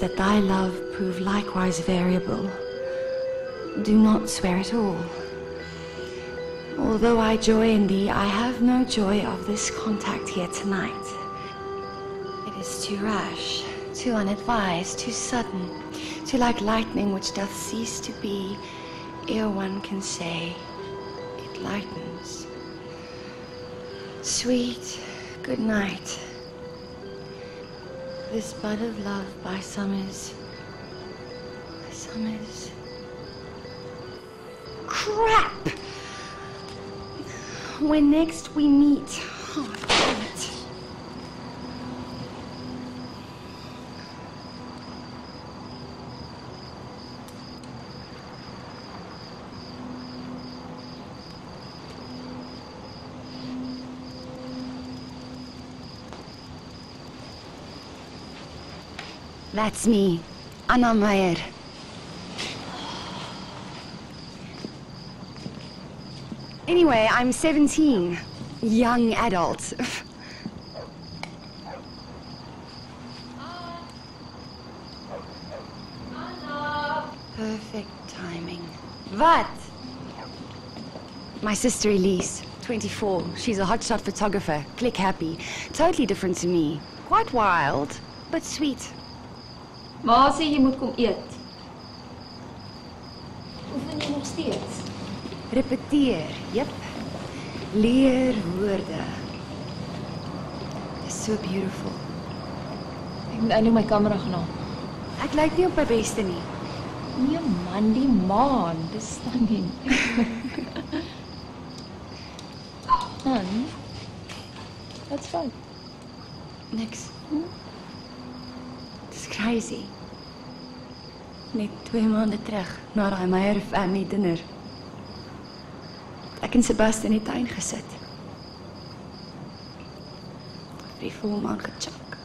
that thy love prove likewise variable. Do not swear at all. Although I joy in thee, I have no joy of this contact here tonight. It is too rash, too unadvised, too sudden, too like lightning which doth cease to be ere one can say it lightens. Sweet good night. This bud of love by Summers. By Summers. Crap! When next we meet. Oh, damn it. That's me, Anna Meyer. Anyway, I'm 17. Young adult. Perfect timing. What? My sister Elise, 24. She's a hotshot photographer. Click happy. Totally different to me. Quite wild, but sweet. Ma sê jy moet kom eet. Oefen jy nog steeds? Repeteer, jep. Leer woorde. It's so beautiful. Ek moet eintlik my kamera gaan haal. Ek lyk nie op my beste nie. Nee man, die maan, dis stunning. Man. That's fun. Niks. It's crazy. Net twee maande terug, na daai Meyer family dinner. Ek en Sebastian in die tuin gesit. Die volmaan gechak.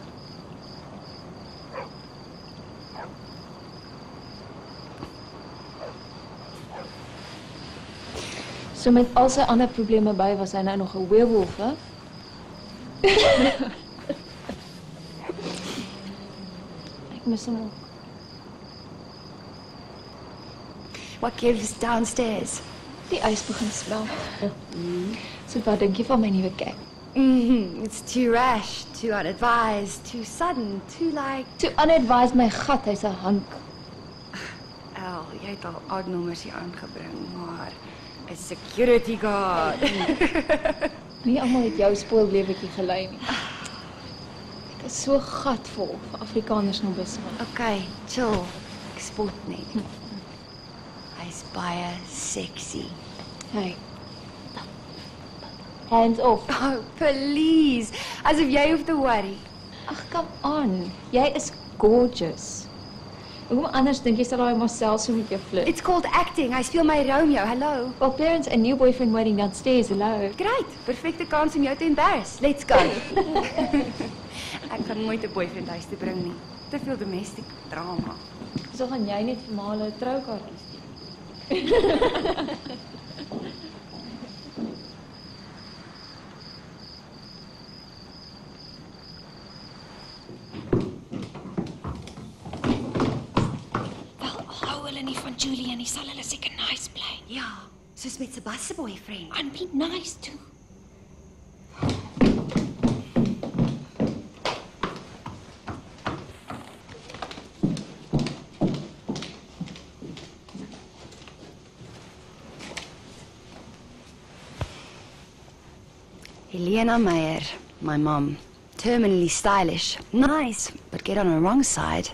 So met al sy ander probleme by was hy nou nog 'n weerwolf, hè? Mis hom ook. What gives downstairs? Die ys begin smelt. So wat dink jy van my nuwe kyk? Mm, it's too rash, too unadvised, too sudden, too like... To unadvised my gat, hy's 'n hank. El, jy het al oud nommers hier aangebring, maar 'n security guard. Nie almal het jou spoillewertjie gelei nie. Is so gatvol vir Afrikaners nou besig. okay, chill. Ek spot net. Hy's baie sexy. Hey. Hands off. Oh, please. Asof jy hoef te worry. Ag, kom aan. Jy is gorgeous. Hoekom anders dink jy sal daai Marcel so met jou flirt? It's called acting. Hy speel my Romeo. Hello. Well, parents, a new boyfriend waiting downstairs. Hello. Great. Perfekte kans om jou te embarrass. Let's go. Ek kan nooit 'n boyfriend huis toe bring nie. Te veel domestic drama. So gaan jy net vir Male 'n troukaartjie stuur. Wel, hou hulle nie van Julie en hy sal hulle seker nice bly. Ja, soos met Sebastian se boyfriend. And be nice too. Helena Meyer, my mom. Terminally stylish. Nice, but get on her wrong side.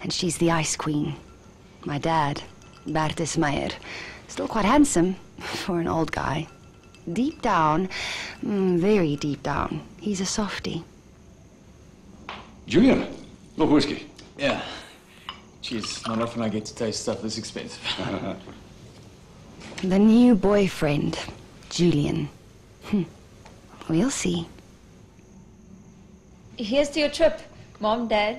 And she's the ice queen. My dad, Bertus Meyer. Still quite handsome for an old guy. Deep down, mm, very deep down, he's a softie. Julian, nog whisky. Yeah. Jeez, not often I get to taste stuff this expensive. The new boyfriend, Julian. We'll see. Here's to your trip, Mom, Dad.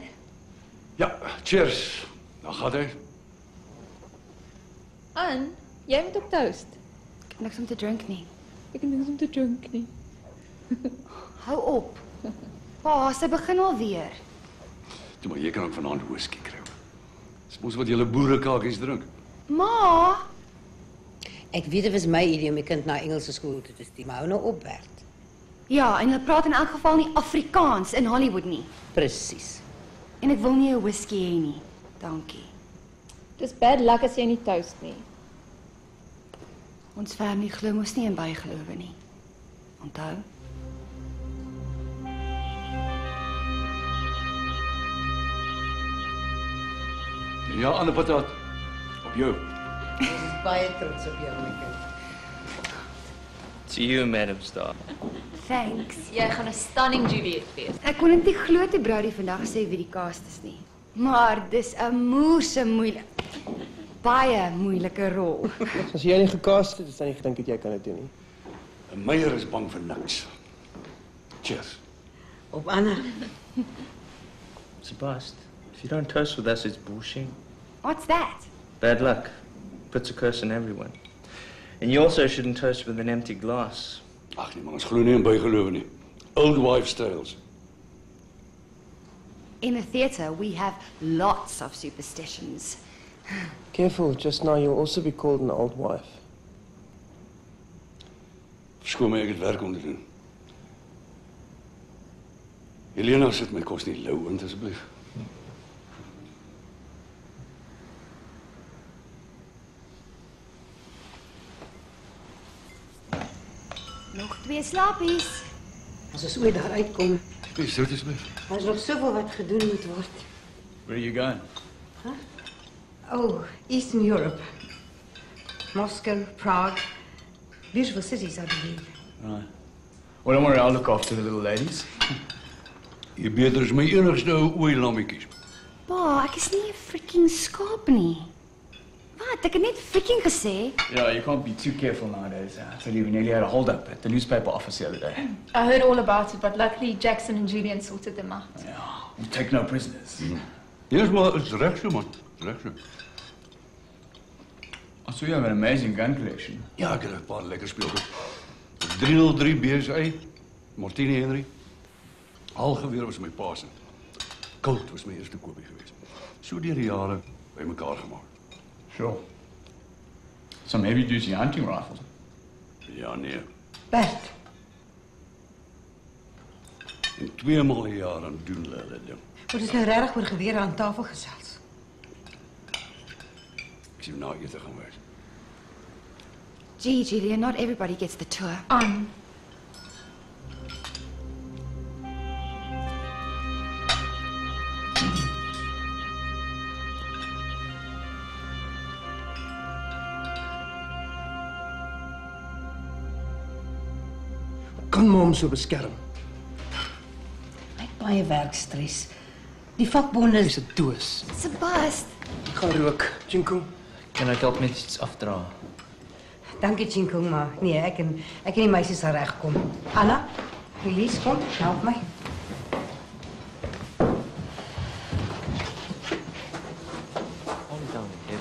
Ja, cheers. Dan gaat hy. Ann, jy moet ook toast. Ek het niks om te drink nie. Ek het niks om te drink nie. Hou op. Pa, sy begin alweer. Toe maar jy kan ook vanaand whisky kry. Dis mos wat julle boerekakies drink. Ma, Ek weet dit was my idee om my kind na Engelse skool toe te stuur, maar hou nou op, Bert. Ja, en hulle praat in elk geval nie Afrikaans in Hollywood nie. Presies. En ek wil nie 'n whisky hê nie. Dankie. Dis bad luck as jy nie toast nie. Ons familie glo mos nie in bygelowe nie. Onthou? Ja, ander patat. Op jou. Ons is baie trots op jou, my kind. To you, Madam Star. Thanks. Jy gaan 'n stunning Juliet wees. Ek kon dit nie glo toe Brady vandag sê wie die cast is nie. Maar dis 'n moeëse moeilik baie moeilike rol. As jy nie gecast het, dan nie gedink het jy kan dit doen nie. 'n Meyer is bang vir niks. Cheers. Op Anna. Sebast, if you don't toast with us, it's bullshit. What's that? Bad luck. Puts a curse on everyone. And you also shouldn't toast with an empty glass. Ag nee, man, ons glo nie in bygelowe nie. Old wife styles. In a theatre we have lots of superstitions. Careful, just now you'll also be called an old wife. Verskoon my, ek het werk om te doen. Helena sit my kos nie lou in asseblief. Nog twee slapies. As ons ooit daar uitkom, Dis sout asseblief. daar's nog soveel wat gedoen moet word. Where are you going? Oh, Eastern Europe. Moscow, Prague. Beautiful cities, I believe. Right. Well, don't worry, I'll look after the little ladies. Jy beter is my enigste ou ooi lammetjies. Pa, ek is nie 'n freaking skaap nie. Wat? Ek het net freaking gesê. Yeah, you can't be too careful nowadays. I tell you, we nearly had a hold up at the newspaper office the other day. I heard all about it, but luckily Jackson and Julian sorted them out. Yeah, we take no prisoners. Eers maar is reg so man. So. I saw you have an amazing gun collection. Ja, ek het 'n paar lekker speelgoed. 303 BSI, Martini Henry. Algeweer was my pa se. Colt was my eerste kopie geweest. So deur die jare bymekaar gemaak. Sure. Some heavy duty hunting rifles. Ja nee. Bert, En twee maal 'n jaar dan doen hulle hulle ding. wat is nou regtig oor gewere aan tafel gesels? Ek sien na ete gaan wees. Gee, Julia, not everybody gets the tour. Aan. Kan beskerm? Hy het baie werkstres. Die vakbonde Dis 'n doos. Sebast. Gaan rook. Jinko. Can I help met iets afdra? Dankie Chinkung, maar nee, ek en ek en die meisies sal regkom. Anna, Elise, kom, help my.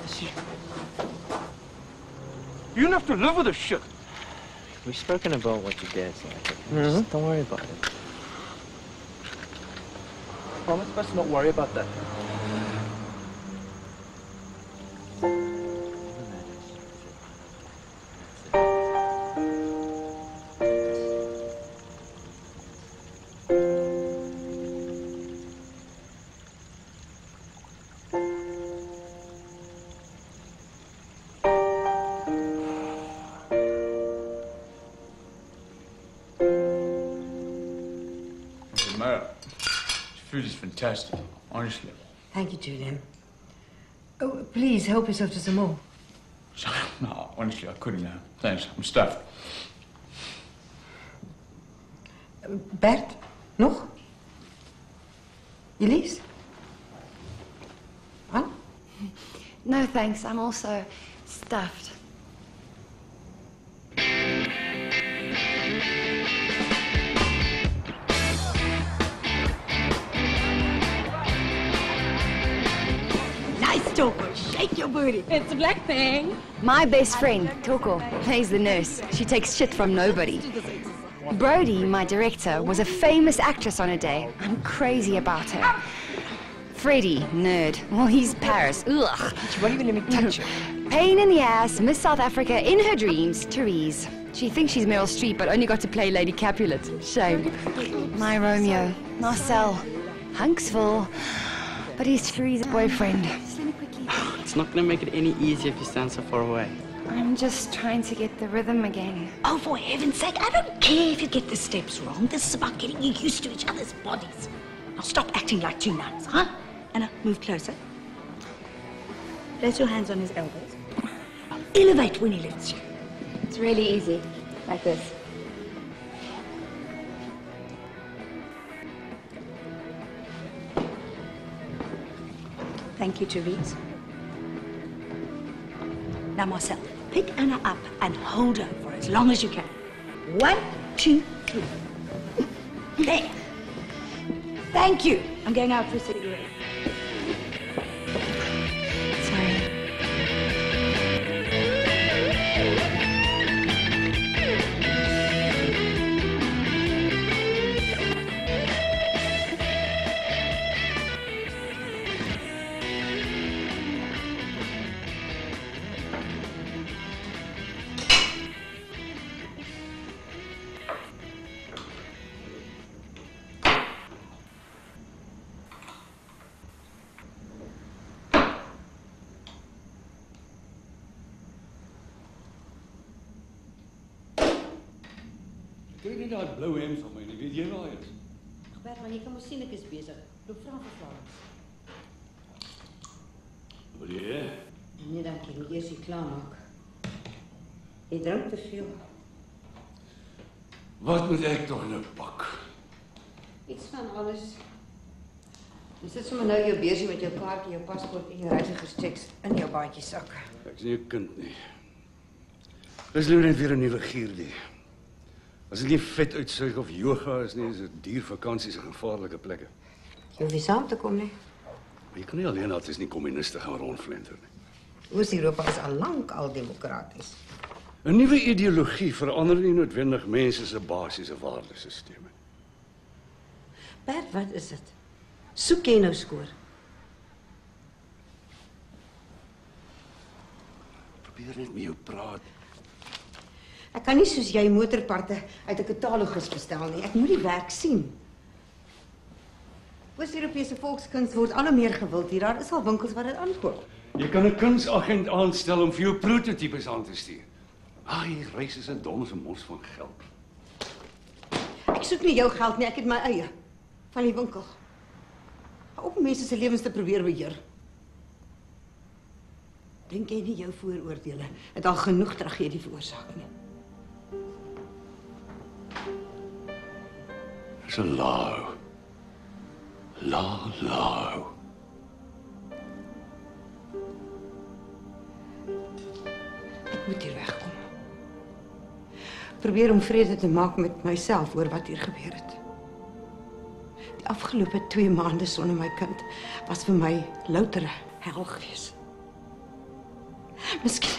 Is... You don't have to live with this shit. We've spoken about what your dad's like. okay? Mm-hmm. Just don't worry about it. Promise us not worry about that. Fantastic, honestly. Thank you, Julian. Oh, please help yourself to some more. No, honestly, I couldn't. Uh, thanks, I'm stuffed. Bert, nog? Elise? Anna? No thanks, I'm also stuffed. Nice talkers. Kyk jou birdie. It's a black thing. My best friend, Toko, plays the nurse. She takes shit from nobody. Brody, my director, was a famous actress on a day. I'm crazy about her. Freddie, nerd. Well, he's Paris. Ugh. She won't even let me touch her. Pain in the ass, Miss South Africa in her dreams, Therese. She thinks she's Meryl Streep, but only got to play Lady Capulet. Shame. My Romeo, Marcel, Hunksville. But he's Therese's boyfriend. It's not gonna make it any easier if you stand so far away. I'm just trying to get the rhythm again. Oh, for heaven's sake, I don't care if you get the steps wrong. This is about getting you used to each other's bodies. Now stop acting like two nuns, huh? Anna, move closer. Place your hands on his elbows. Elevate when he lifts you. It's really easy, like this. Thank you, Therese. Now, Marcel, pick Anna up and hold her for as long as you can. One, two, three. There. Thank you. I'm going out for a cigarette. Daai blou hemp van my nie, weet jy waar hy is? Bert, maar jy kan mos sien ek is besig. Loop vra vir Frans. Wil jy? Nee, dankie. Moet eers hier klaarmaak. Jy drink te veel. Wat moet ek tog nou pak? Iets van alles. Jy sit sommer nou jou beursie met jou kaartjie, jou paspoort en jou reisigingschecks in jou baadjie sak. Ek's nie 'n kind nie. Dis nou net weer 'n nuwe gierdie. As dit nie vet uitsuig of yoga is nie, is dit duur vakansies en gevaarlike plekke. Jy hoef nie saam te kom nie. Maar jy kan nie alleen as nie kommuniste gaan rondflenter nie. Oos-Europa is al lank al demokraties. 'n Nuwe ideologie verander nie noodwendig mense se basiese waardesisteme. Bert, wat is dit? Soek jy nou skoor? Probeer net met jou praat. Ek kan nie soos jy motorparte uit 'n katalogus bestel nie. Ek moet die werk sien. Oos-Europese volkskuns word al hoe meer gewild hier. Daar is al winkels wat dit aankoop. Jy kan 'n kunsagent aanstel om vir jou prototipes aan te stuur. Ai, reis is 'n domse mos van geld. Ek soek nie jou geld nie, ek het my eie van die winkel. Hou op om mense se lewens te probeer beheer. Dink jy nie jou vooroordeele het al genoeg tragedie veroorsaak nie? 'n laau. La laau. Ek moet hier wegkom. Probeer om vrede te maak met myself oor wat hier gebeur het. Die afgelope 2 maande sonder my kind was vir my louter hel gewees. Miskien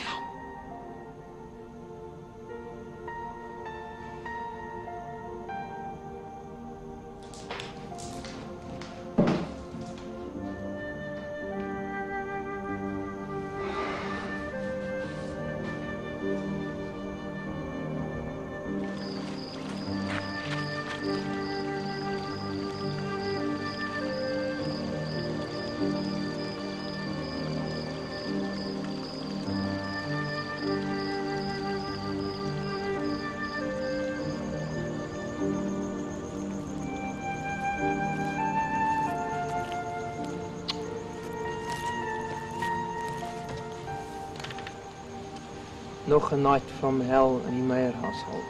'n night from hell in die Meyer household.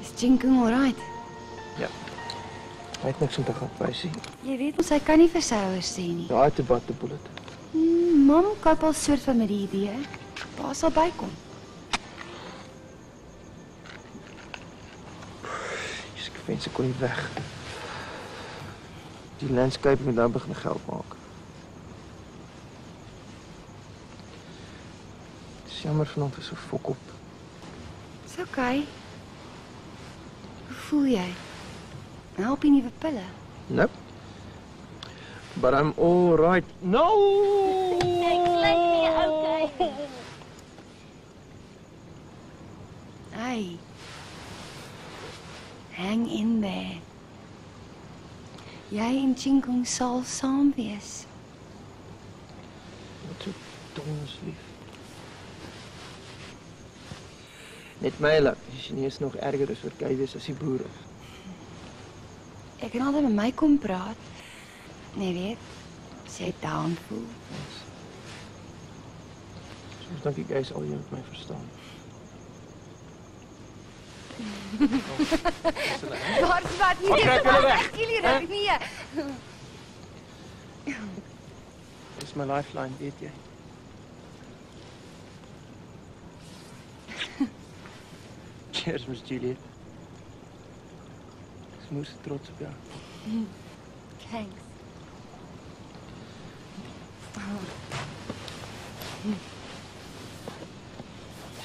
Is Jinkung alright? Ja. Hy het niks om te gaan wysie. Jy weet ons hy kan nie vir ouers sê nie. Ja, hy het 'n bad te bullet. Hmm, Mam koop al soort van met die idee. Pa sal bykom. Ek wens ek kon nie weg. Die landscape moet nou begin geld maak. maar vanavond is een fok op. oké. Kai. Hoe voel jij? Help je niet verpellen. Nope. But I'm all right. No! Kijk, sluit niet oké. Hey. Hang in there. Jij en Ching Kong zal samen wees. Net my lak, die Chinese nog erger is vir kuies as die boere. Ek kan altyd met my kom praat. Nee, weet. As jy down voel. Soms dink ek jy's al jy met my verstaan. Wat nie? Wat trek julle weg? Ek reg nee. Dis my lifeline, weet jy. Cheers, Miss Juliet. Ek is moes trots op jou. Thanks.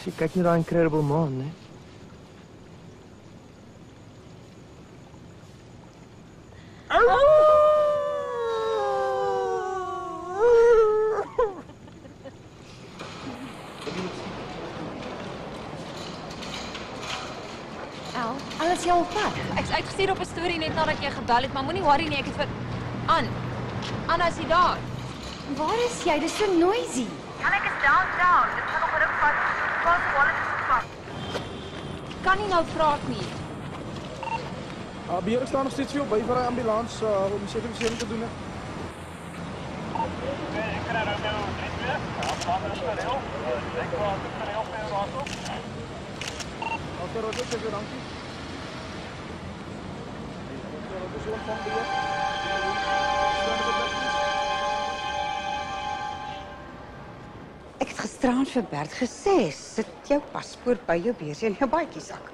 Sien, kyk net daai incredible maan, né? Al, net nadat jy gebel het, maar moenie worry nie, ek het vir aan. Anna is hier daar. Waar is jy? Dis so noisy. Jan, ek is downtown. Dit gaan nog 'n ruk vat. Pas wallet is gepak. Kan nie nou praat nie. Uh, beheer ek staan nog steeds vir jou by vir 'n ambulans uh, om sertifisering te doen. Hè. Oké, Roger, zeg je dankie. Oké, Roger, zo van beheer. Ek het gisteraan vir Bert gesê, sit jou paspoort by jou beursie in jou baadjiesak.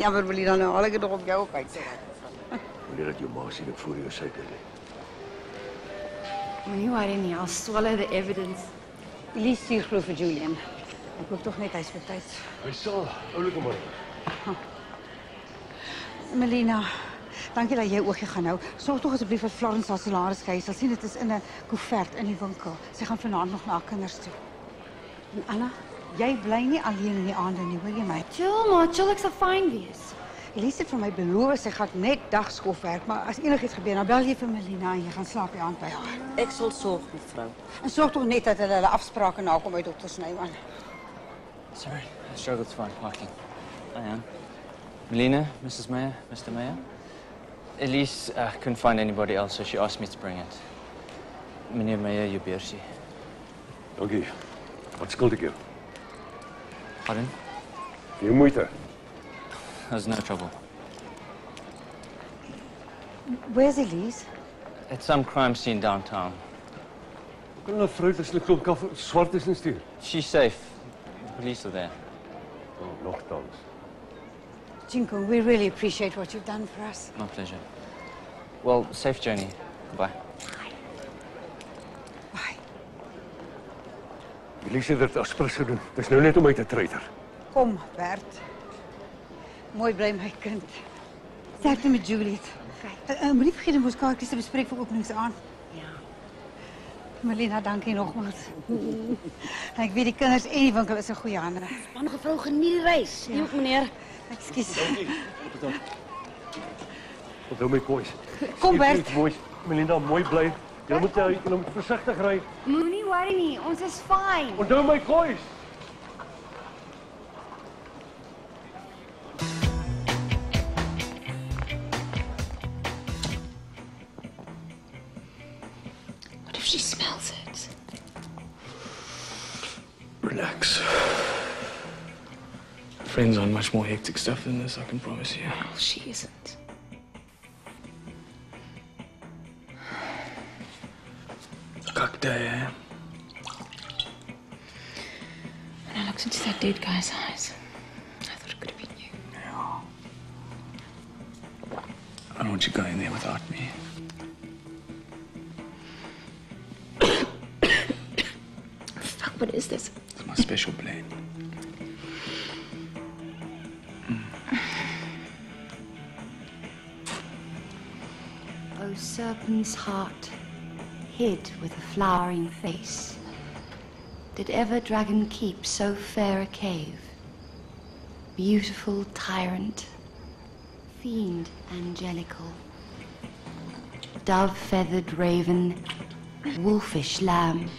Jammer, wil jy dan nou al ek nog op jou kyk sê. Wanneer dat jou ma sien ek voor jou suiker lê. Moenie worry nie, I'll swallow the evidence. Elise hier glo vir Julian. Ek hoop tog net hy's betyds. Hy sal, oulike man. Melina, dankie dat jy oogie gaan hou. Sorg tog asseblief dat Florence haar salaris kry. Sy sal sien dit is in 'n koevert in die winkel. Sy gaan vanaand nog na haar kinders toe. En Anna, jy bly nie alleen in die aande nie, hoor jy my? Chill, maar chill ek sal fyn wees. Elise het vir my beloof sy gaan net dagskof werk, maar as enigiets gebeur, dan bel jy vir Melina en jy gaan slaap die aand by haar. Ek sal sorg, mevrou. En sorg tog net dat hulle hulle afsprake nakom met dokter Snyman. Sorry, I struggled to find parking. I am. Melina, Mrs. Mayor, Mr. Mayor. Elise uh, couldn't find anybody else, so she asked me to bring it. Meneer Meyer, jou beursie. Dankie. Wat skuld ek jou? Pardon? Vir jou moeite. There's no trouble. Where's Elise? At some crime scene downtown. Kan 'n vrou tussen 'n klomp kaf swart is instuur? She's safe. The police are there. Oh, nogtans. Jinko, we really appreciate what you've done for us. My pleasure. Well, safe journey. Bye. Bye. Jullie zullen het als te doen. Het is nu net om uit te traitor. Kom, Bert. Mooi blij mijn kind. Sterkte met Juliet. Oké. Uh, eh, uh, eh, maar niet vergeten, moest de bespreking voor openings aan. Ja. Melina, dank je nogmaals. ik weet, die kinders, één van is een goede andere. Spannige vrouw, geniet de reis. Ja. Joep, meneer. Ekskuus. Onthou my kois. Kom, Bert. Mooi. Melinda, mooi bly. Jy moet jy moet versigtig ry. Moenie worry nie, ons is fyn. Onthou my kois. Friends on much more hectic stuff than this, I can promise you. Well, she isn't. Kak day, eh? When I looked into that dead guy's eyes, serpent's heart, hid with a flowering face, did ever dragon keep so fair a cave? Beautiful tyrant, fiend angelical, dove-feathered raven, wolfish lamb,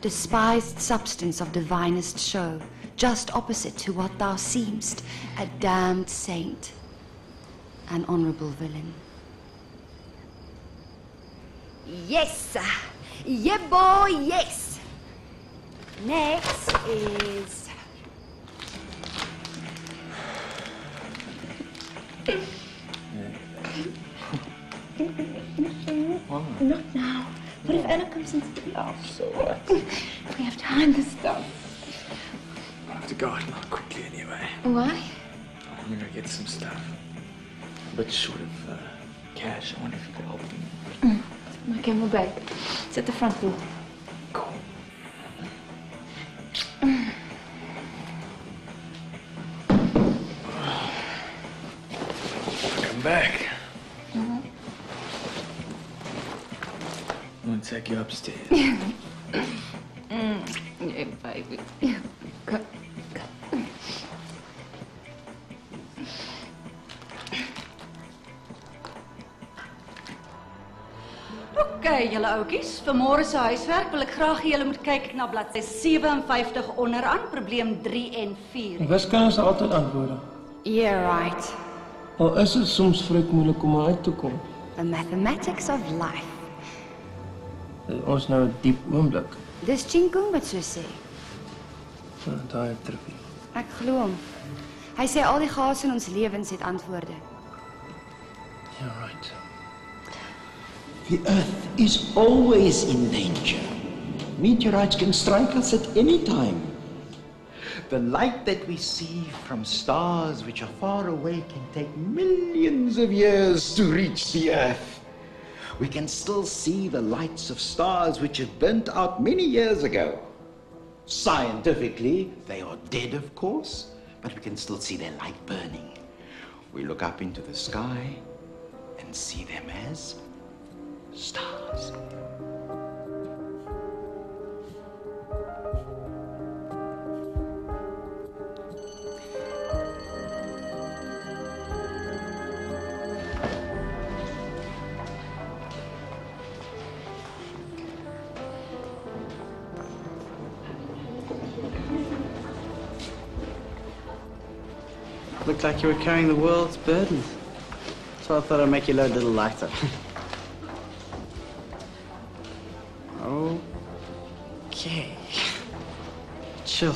despised substance of divinest show, just opposite to what thou seem'st, a damned saint, an honorable villain. Yes! Yeah, boy, yes! Next is. Not now. What if Anna comes into the house? So what? We have to hide the stuff. I have to go out now quickly anyway. Why? I'm gonna get some stuff. A bit short of uh, cash. I wonder if you could help me. My camel bag. It's at the front door. Come back. I'm gonna take you upstairs. vir môre se huiswerk wil ek graag hê julle moet kyk na bladsy 57 onderaan, probleem 3 en 4. Wiskunde is altyd antwoorde. Yeah, right. Al is dit soms vrek moeilik om uit te kom. The mathematics of life. Ons nou 'n diep oomblik. Dis Chinkung wat so sê. Uh, Daai trippie. Ek glo hom. Hy sê al die gase in ons lewens het antwoorde. Ja, right. The Earth is always in danger. Meteorites can strike us at any time. The light that we see from stars which are far away can take millions of years to reach the Earth. We can still see the lights of stars which have burnt out many years ago. Scientifically, they are dead, of course, but we can still see their light burning. We look up into the sky and see them as stars. Looked like you were carrying the world's burdens. So I thought I'd make your load a little lighter. Chill.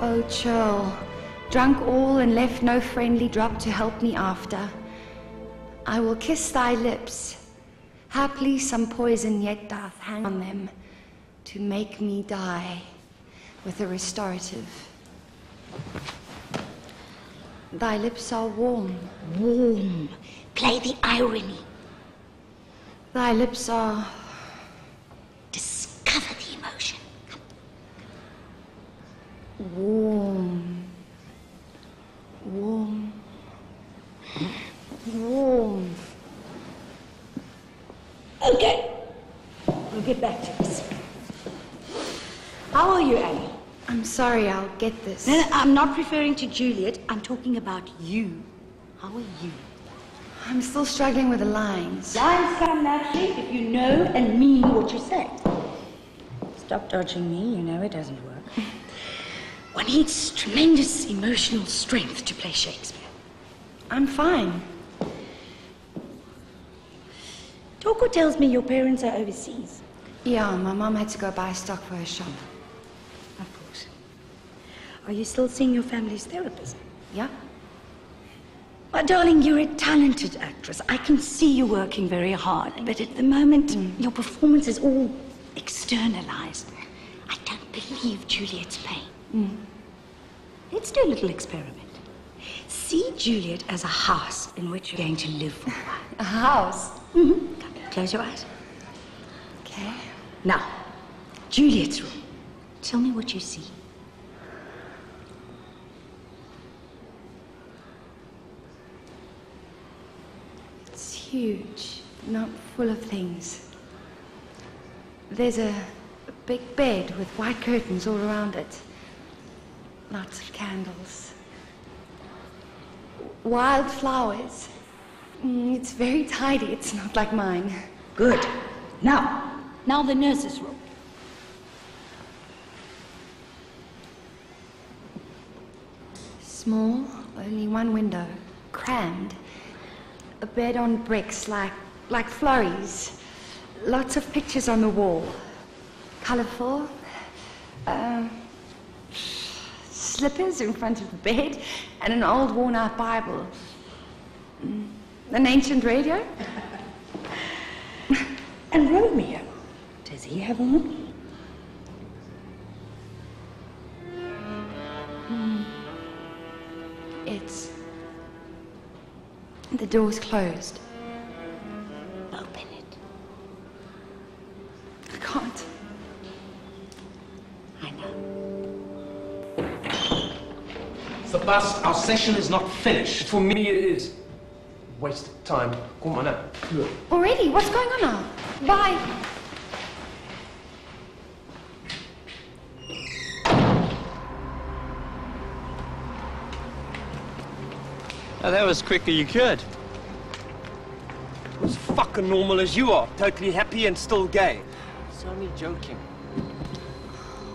Oh, chill. Drunk all and left no friendly drop to help me after. I will kiss thy lips. Haply some poison yet doth hang on them to make me die with a restorative. Thy lips are warm. Warm. Play the irony. Thy lips are. Discover the emotion. Warm. Warm. Warm. Okay. We'll get back to this. How are you, Annie? I'm sorry, I'll get this. No, no, I'm not referring to Juliet. I'm talking about you. How are you? I'm still struggling with the lines. Lines come naturally if you know and mean what you say. Stop dodging me. You know it doesn't work. One needs tremendous emotional strength to play Shakespeare. I'm fine. Toko tells me your parents are overseas. Yeah, my mom had to go buy stock for her shop. Are you still seeing your family's therapist? Yeah. My darling, you're a talented actress. I can see you working very hard, but at the moment, your performance is all externalized. I don't believe Juliet's pain. Let's do a little experiment. See Juliet as a house in which you're going to live for a while. A house? Mm-hmm. Come, close your eyes. Okay. Now, Juliet's room. Tell me what you see. It's huge, not full of things. There's a, a big bed with white curtains all around it. Lots of candles. Wild flowers. Mm, It's very tidy. It's not like mine. Good. Now, now the nurse's room. Small, only one window, crammed. A bed on bricks like like flurries. Lots of pictures on the wall. Colorful. Uh, slippers in front of the bed and an old worn out Bible. Mm, An ancient radio? And Romeo. Does he have one? The door's closed. Open it. I can't. I know. Sebast, our session is not finished. For me, it is. Waste of time. Come on now. Already? What's going on now? Bye. Oh, that was quicker you could. As fucking normal as you are. Totally happy and still gay. It's only joking.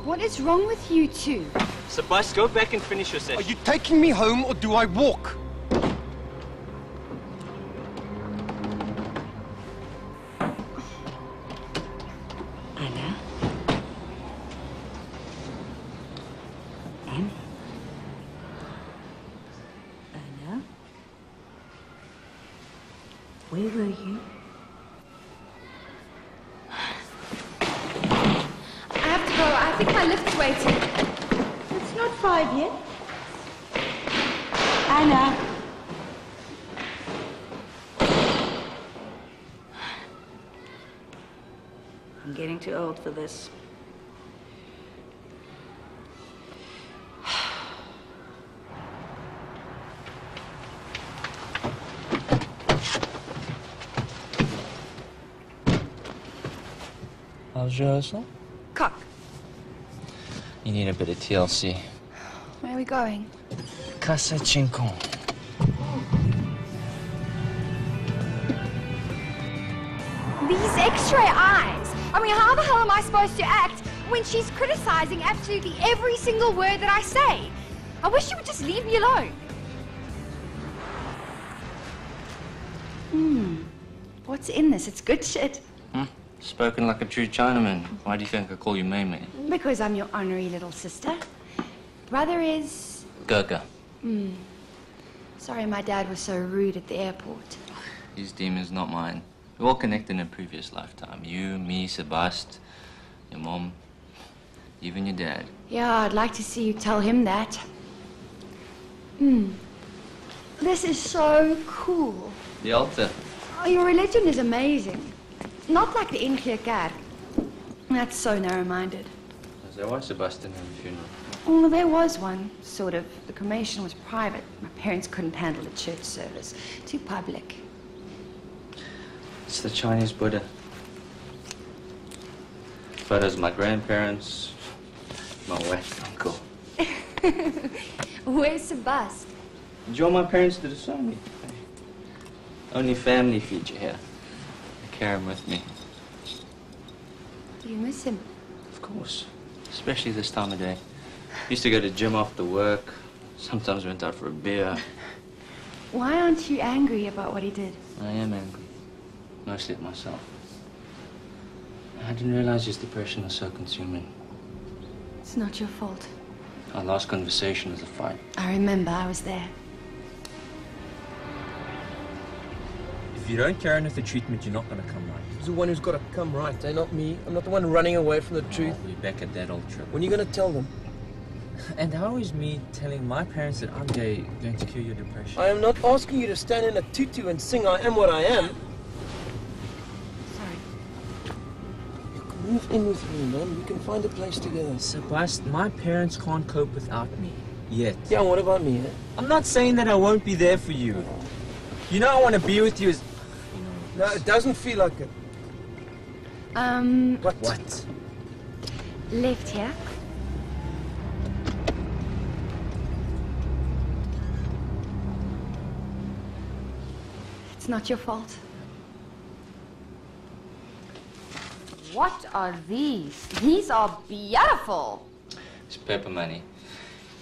What is wrong with you two? Sebast, go back and finish your session. Are you taking me home or do I walk? For this. How's rehearsal? Cock. You need a bit of TLC. Where are we going? Casa Chincon. These x-ray eyes. I mean, how the hell am I supposed to act when she's criticizing absolutely every single word that I say? I wish you would just leave me alone. Hmm. What's in this? It's good shit. Hmm? Spoken like a true Chinaman. Why do you think I call you Mei Mei? Because I'm your honorary little sister. Brother is. Gurga. Hmm. Sorry, my dad was so rude at the airport. His demons, not mine. We're all connected in a previous lifetime. You, me, Sebast, your mom, even your dad. Yeah, I'd like to see you tell him that. Hmm. This is so cool. The altar. Oh, your religion is amazing. Not like the NG Kerk. That's so narrow-minded. Is that why Sebast didn't have a funeral? Well, there was one, sort of. The cremation was private. My parents couldn't handle a church service. Too public. It's the Chinese Buddha. Photos of my grandparents, my wife's uncle. Where's the you want my parents to disown me? Only family feature here. I carry him with me. Do you miss him? Of course. Especially this time of day. Used to go to gym after work. Sometimes went out for a beer. Why aren't you angry about what he did? I am angry. Mostly at myself. I didn't realize his depression was so consuming. It's not your fault. Our last conversation was a fight. I remember I was there. If you don't carry enough with the treatment, you're not going to come right. He's the one who's got to come right, eh? Not me. I'm not the one running away from the truth. We're back at that old trip. When are you going to tell them? And how is me telling my parents that I'm gay going to cure your depression? I am not asking you to stand in a tutu and sing I am what I am. Move in with me, man. We can find a place together. Sebast, my parents can't cope without me. Yet. Yeah, what about me? Eh? I'm not saying that I won't be there for you. You know I want to be with you as... No, it doesn't feel like it. Um, What? What? left here. It's not your fault. What are these? These are beautiful. It's paper money.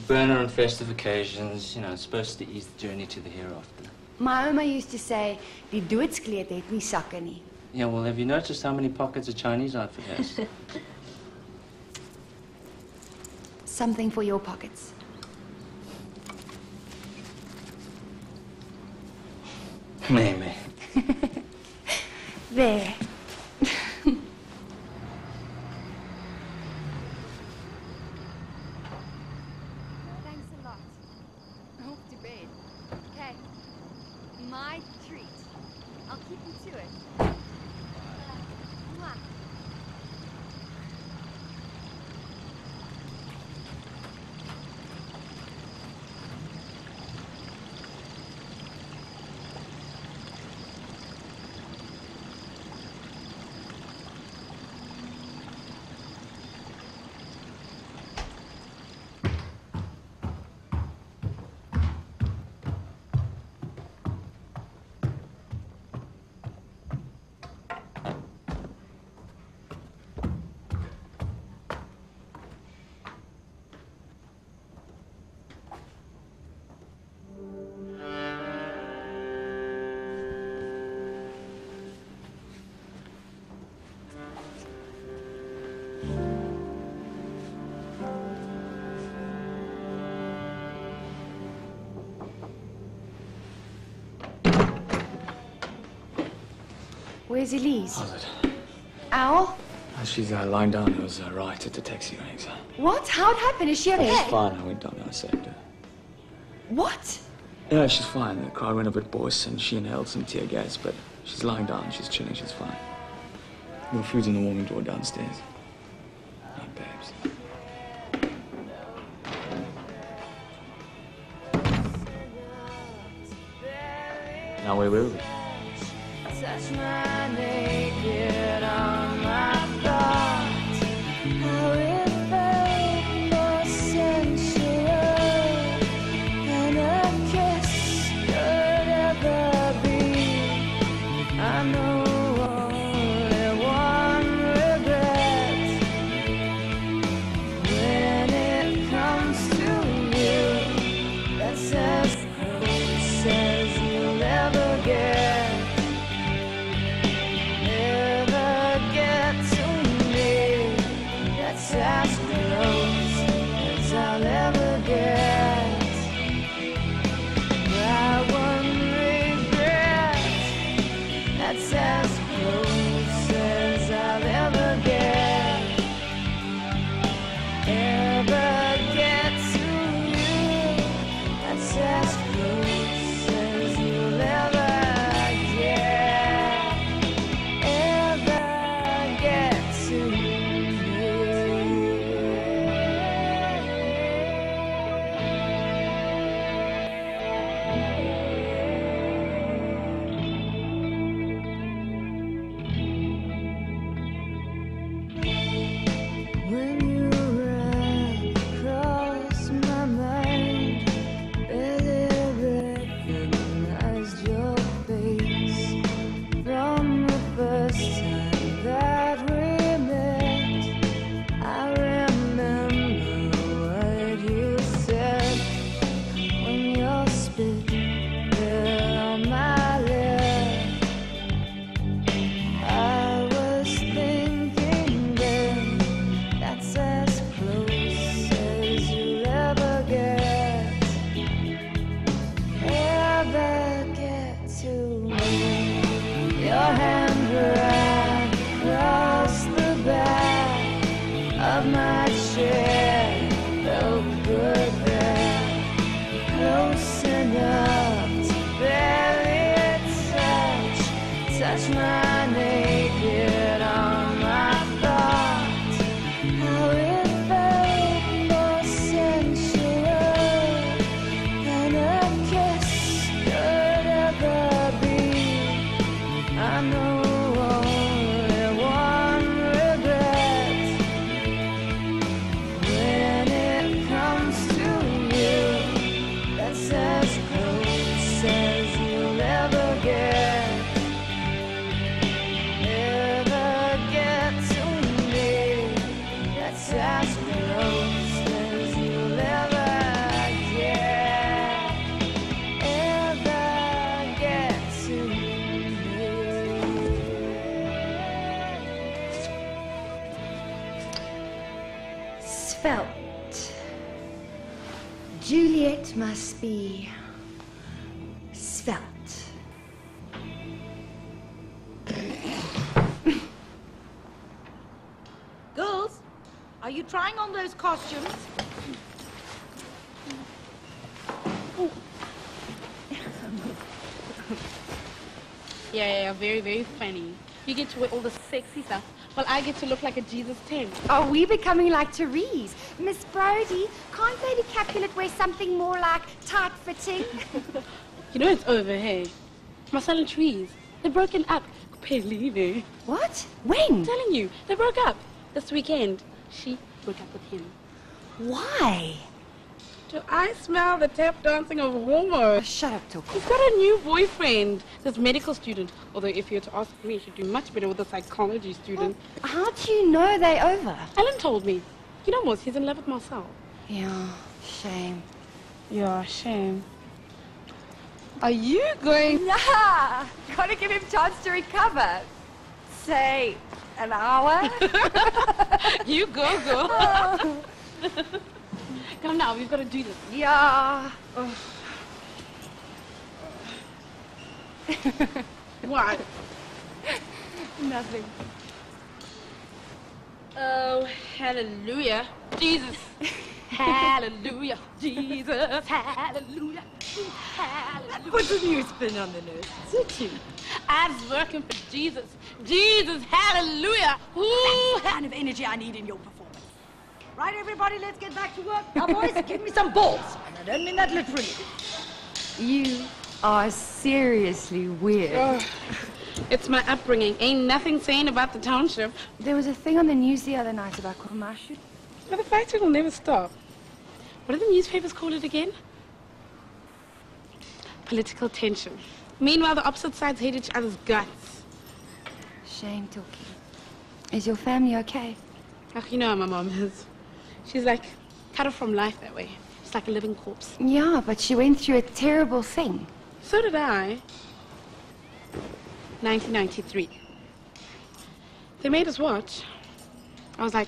Burn it on festive occasions. You know, it's supposed to ease the journey to the hereafter. My oma used to say, die doodskleed het nie sakke nie. Yeah, well, have you noticed how many pockets a Chinese outfit has? Something for your pockets. Maybe. There. Thanks a lot. Off to bed. Okay. My treat. I'll keep you to it. Mwah. Where's Elise? How's it? Owl? Uh, She's uh, lying down. There was a riot at the taxi ranks. What? How'd happen? Is she okay? She's fine. I went down there. I saved her. What? Yeah, she's fine. The crowd went a bit boisterous and she inhaled some tear gas, but she's lying down. She's chilling. She's fine. Your food's in the warming door downstairs. Hey, babes. Now where were we? You get to wear all the sexy stuff, while I get to look like a Jesus tent. Are we becoming like Therese? Miss Brody, can't Lady Capulet wear something more like tight-fitting? You know it's over, hey? Marcel and Therese, they're broken up. Believe What? When? I'm telling you, they broke up this weekend. She broke up with him. Why? Do I smell the tap dancing of hormones? shut up, Toko. He's got a new boyfriend, this medical student. Although if you were to ask me, he should do much better with a psychology student. How do you know they're over? Ellen told me. You know, Moss, he's in love with Marcel. Yeah, shame. Yeah, shame. Are you going? Nah, gotta give him chance to recover. Say, an hour? you go, girl. Come now, we've got to do this. Yeah. What? Nothing. Oh, hallelujah. Jesus. hallelujah. Jesus. Hallelujah. Hallelujah. Put a new spin on the nose. Did you? I was working for Jesus. Jesus. Hallelujah. Ooh. That's the kind of energy I need in your performance. Right, everybody, let's get back to work. Now, boys, give me some balls. And I don't mean that literally. You are seriously weird. It's my upbringing. Ain't nothing sane about the township. There was a thing on the news the other night about KwaMashu. But the fighting will never stop. What do the newspapers call it again? Political tension. Meanwhile, the opposite sides hate each other's guts. Shame, Toki. Is your family okay? Ach, you know how my mom is. She's like cut off from life that way. She's like a living corpse. Yeah, but she went through a terrible thing. So did I. 1993. They made us watch. I was like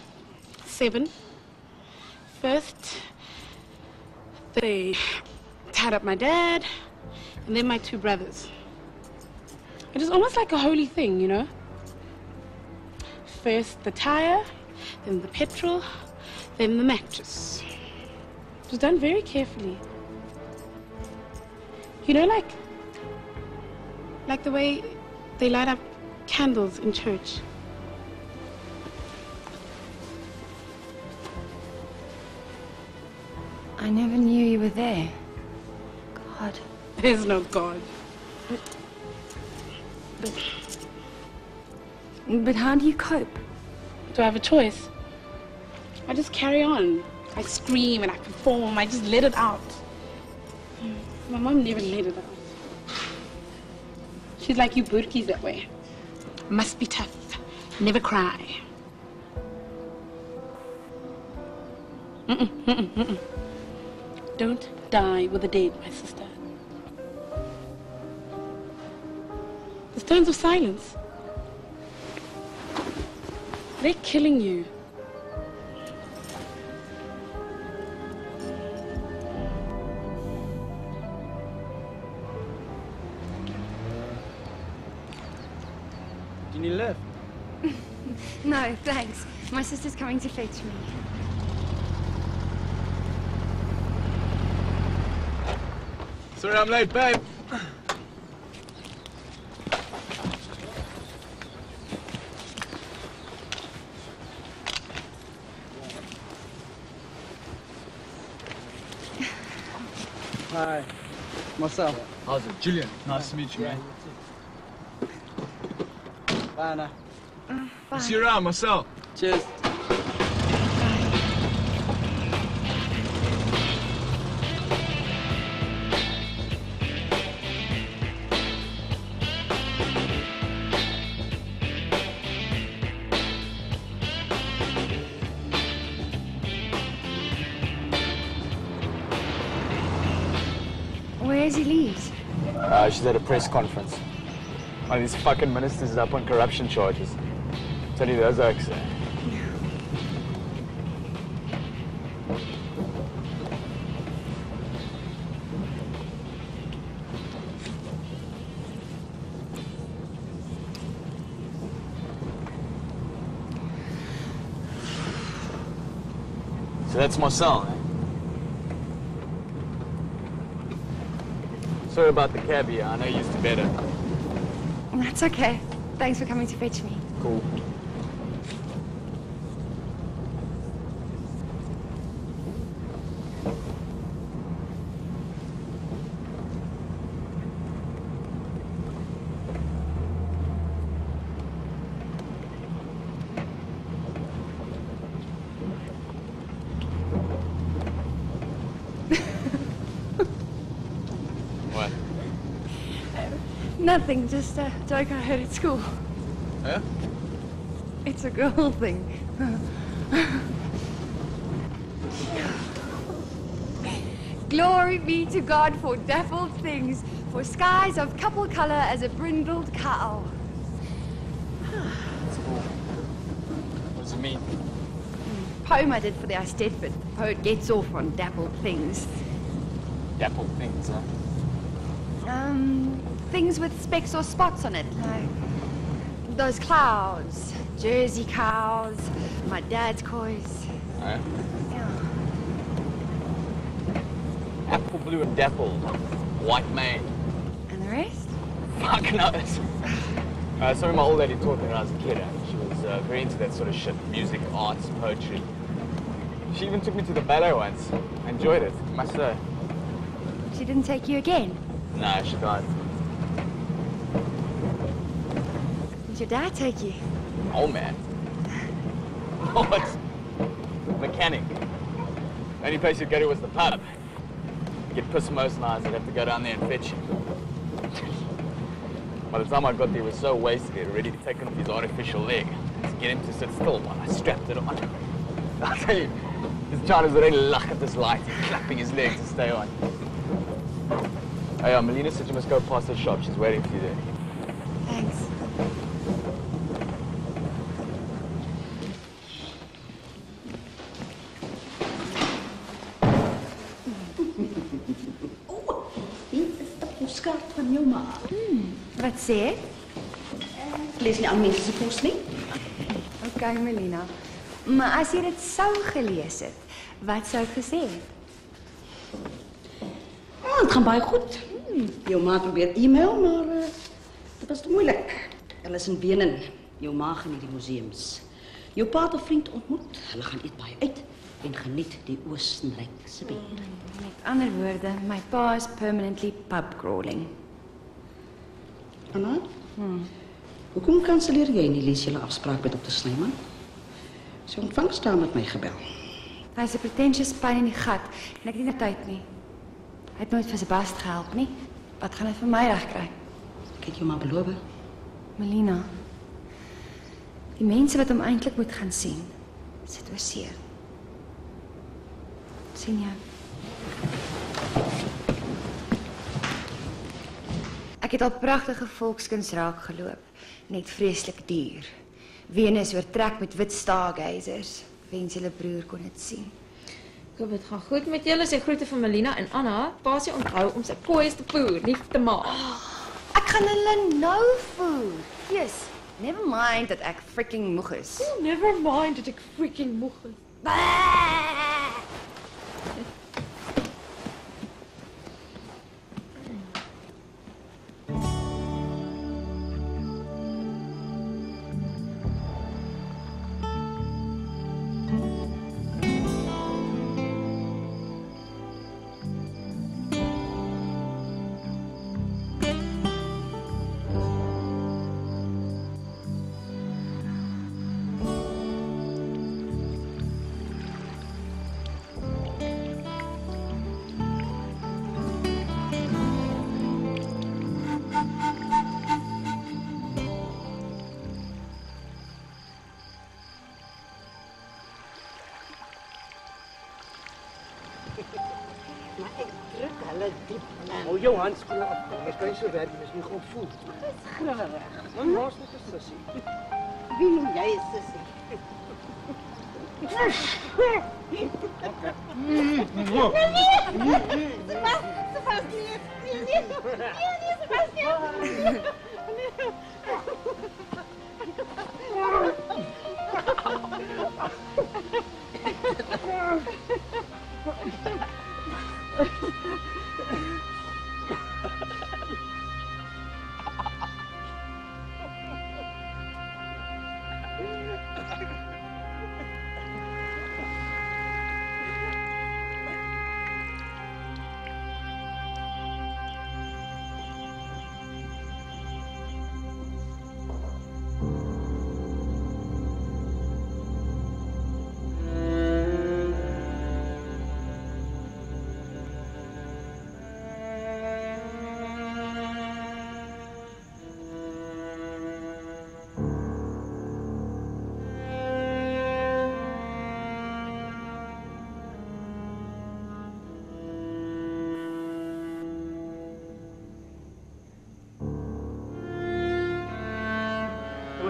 seven. First, they tied up my dad, and then my two brothers. It was almost like a holy thing, you know? First the tire, then the petrol, then the mattress. It was done very carefully. You know, like, like the way they light up candles in church. I never knew you were there. God. There's no God. but But how do you cope? Do I have a choice? I just carry on. I scream and I perform. I just let it out. My mom never let it out. She's like you Burkies that way. Must be tough. Never cry. Mm-mm, mm-mm, mm-mm. Don't die with the dead, my sister. The stones of silence. They're killing you. You need a lift? No, thanks. My sister's coming to fetch me. Sorry I'm late, babe. Hi. Marcel. How's it? Julian, nice to meet you, man. Bye, Anna. Uh, bye. See you around, myself. Cheers. Where's Elise? Uh, she's at a press conference. One of these fucking ministers is up on corruption charges. Tell you those oaks. So that's Marcel. eh? Sorry about the here. I know you used to better. That's okay. Thanks for coming to fetch me. Cool. What? Nothing, just a joke I heard at school. Yeah? It's a girl thing. Glory be to God for dappled things, for skies of couple color as a brindled cow. What does it mean? Poem I did for the Eisteddfod. The poet gets off on dappled things. Dappled things, huh? Um, things with specks or spots on it, like those clouds, Jersey cows, my dad's coys. Yeah. Yeah. Apple blue and dappled. White mane. And the rest? Fuck knows. Uh, something my old lady taught me when I was a kid. She was uh, very into that sort of shit. Music, arts, poetry. She even took me to the ballet once. I enjoyed it, I must say. She didn't take you again. Nah, she died. Your dad take you? Old man. Oh, What? Mechanic. Only place you'd go to was the pub. Get pissed most I'd have to go down there and fetch him. By the time I got there, he was so wasted, had already taken off his artificial leg to get him to sit still while I strapped it on. I tell you, this China's already luck at this light, clapping his leg to stay on. Hey, uh, Melina said you must go past the shop. She's waiting for you there. Sê? Lees nie aan mense se pos nie. Okay, Melina. Maar as jy dit sou gelees het, wat sou ek gesê het? Ja, het gaan baie goed. Hmm. Jou ma probeer e-mail, maar uh, dit was te moeilik. Hulle is in Wenen. Jou ma geniet die museums. Jou pa het 'n vriend ontmoet. Hulle gaan eet baie uit en geniet die Oostenryk se bier. Met ander woorde, my pa is permanently pub crawling. Anna? Hmm. Waarom cancelleer jij niet Liesje afspraak met op dokter Sneeman? Ze ontvangt staan met mij gebeld. Hij is pretenties pijn in die gat. En ik niet tijd niet. Hij heeft nooit van zijn baas gehaald, niet? Wat gaan hij van mij krijgen? Ik heb je maar beloven. Melina. Die mensen wat hem eindelijk moet gaan zien. Zit we zeer. je. Ek het al pragtige volkskuns raak geloop, net vreeslik duur. Venus oortrek met wit stargazers. Wens julle broer kon dit sien. Hoop dit gaan goed met julle. Sy groete van Melina en Anna. Pasie onthou om sy koeie te voer, nie te maak. Ek gaan hulle nou voer. Yes. Never mind dat ek freaking moeg is. Oh, never mind dat ek freaking moeg is. Maar Johan, ik kan je zo werken, is nu gewoon voelt. Dat is grappig. Mijn naast is een sissie. Wie noem jij een sissie? Sebastian! Nee, nee, nee, Sebastian!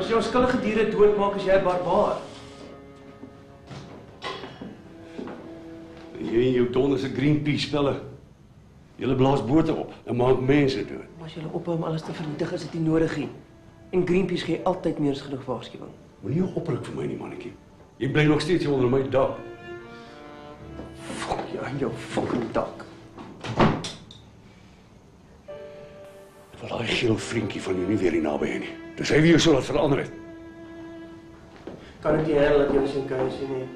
As jy onskuldige diere doodmaak, is jy 'n barbaar. Jy en jou donderse Greenpeace spelle. Julle blaas bote op en maak mense dood. Maar as jy ophou om alles te vernietig, is dit nie nodig nie. En Greenpeace gee altyd meer as genoeg waarskuwing. Moenie jou opruk vir my nie, mannetjie. Jy bly nog steeds onder my dak. Fok jy aan jou fucking dak. Ek wil daai geel vriendjie van jou nie weer hier naby hê nie. Dis hy wie jou so laat verander het. Kan ek nie hê dat jy sien kan sien nie.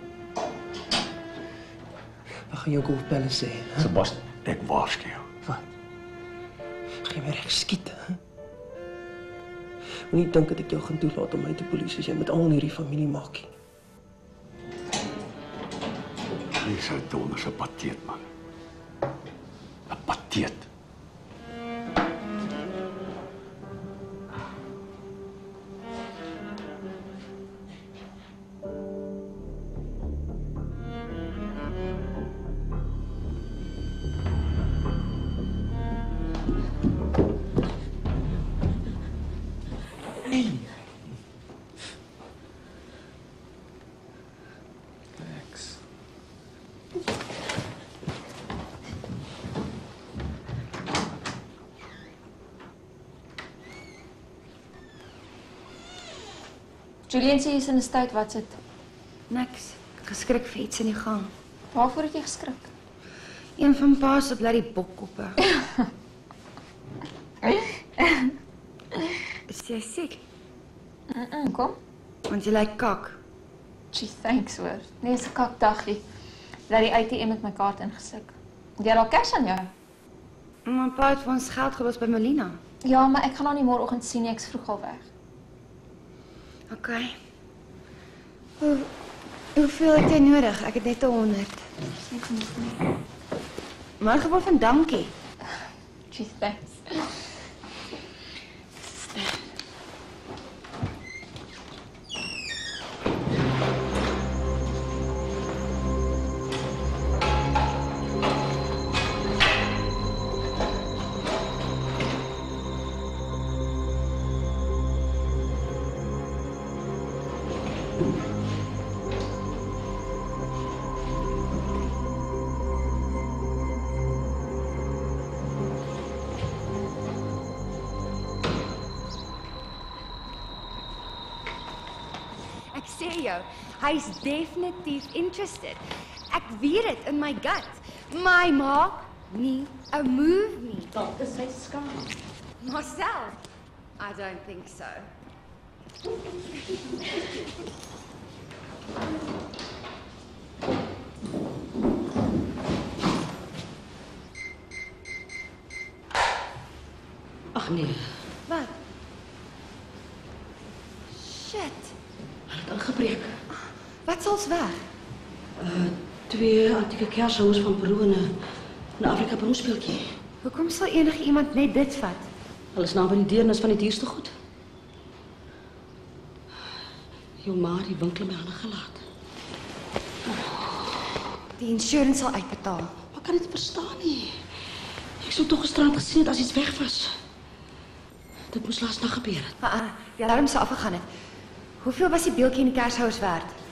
Wat gaan jou golfpelle sê? hè? Sebastian, ek waarsku jou. Wat? Gaan jy my reg skiet? hè? Moenie dink dat ek jou gaan toelaat om my te polisie as jy met almal in hierdie familie maak nie. Jy's 'n donderse pateet man. 'n Pateet. Julian sê jy's in 'n state wat sit. Niks. Geskrik vir iets in die gang. Waarvoor het jy geskrik? Een van pa se bloody bokkoppe. Is jy siek? Mm -mm, kom. Want jy lyk kak. Gee, thanks hoor. Nee, dis 'n kakdaggie. Laat die ATM met my kaart ingesit. Het Jy al cash aan jou? Maar pa het vir ons geld gelos by Melina. Ja, maar ek gaan haar nie môreoggend sien nie, ek's vroeg al weg. OK. Hoe hoeveel het jy nodig? Ek het net 100. Sien genoeg nie. Maar gewoon van dankie. Gee, thanks. Sê jou, hy's definitief interested. Ek weet dit in my gut. My maak nie 'n move nie. Dalk is sy skaam. Marcel, I don't think so. Ag nee, Weg? Uh twee antieke kershouers van Peru en 'n 'n Afrika bronspieeltjie. Hoekom sal enige iemand net dit vat? Hulle is nou by die deernis van die dierste goed. Jou ma die winkel my hande gelaat. Die insurance sal uitbetaal. Maar kan dit verstaan nie. Ek sou tog gisterand gesien het as iets weg was. Dit moes laas nag gebeur het. Ah, ah, die alarm sou afgegaan het. Hoeveel was die beeldjie in die kershouers werd?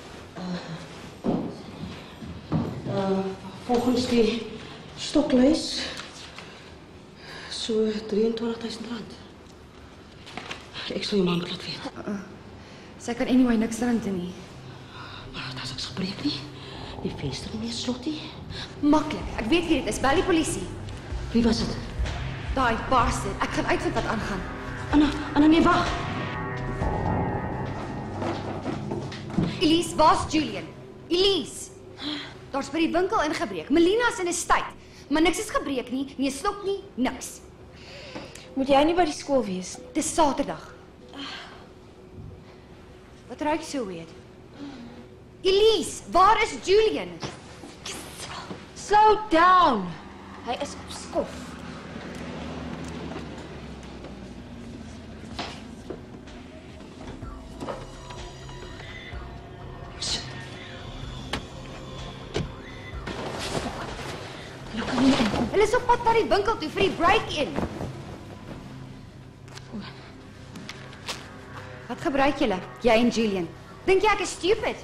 Uh, volgens die stoklys so 23000 rand. Ek sal jou man laat weet. Uh, sy kan anyway niks daarin doen nie. Maar daar's niks gebreek nie. Die venster nie slot nie. Maklik. Ek weet wie dit is. Bel die polisie. Wie was dit? Daai bastard. Ek gaan uitvind wat aangaan. Anna, Anna nee wag. Elise, waar's Julian? Elise. Daar's by die winkel ingebreek. Melina's in 'n styt. Maar niks is gebreek nie, nie 'n slok nie, niks. Moet jy nie by die skool wees nie? Dis Saterdag. Wat ruik so weird? Elise, waar is Julian? Slow down. Hy is op skof. Hulle is op pad na die winkel toe vir die break-in. Wat gebruik julle, jy en Julian? Dink jy ek is stupid?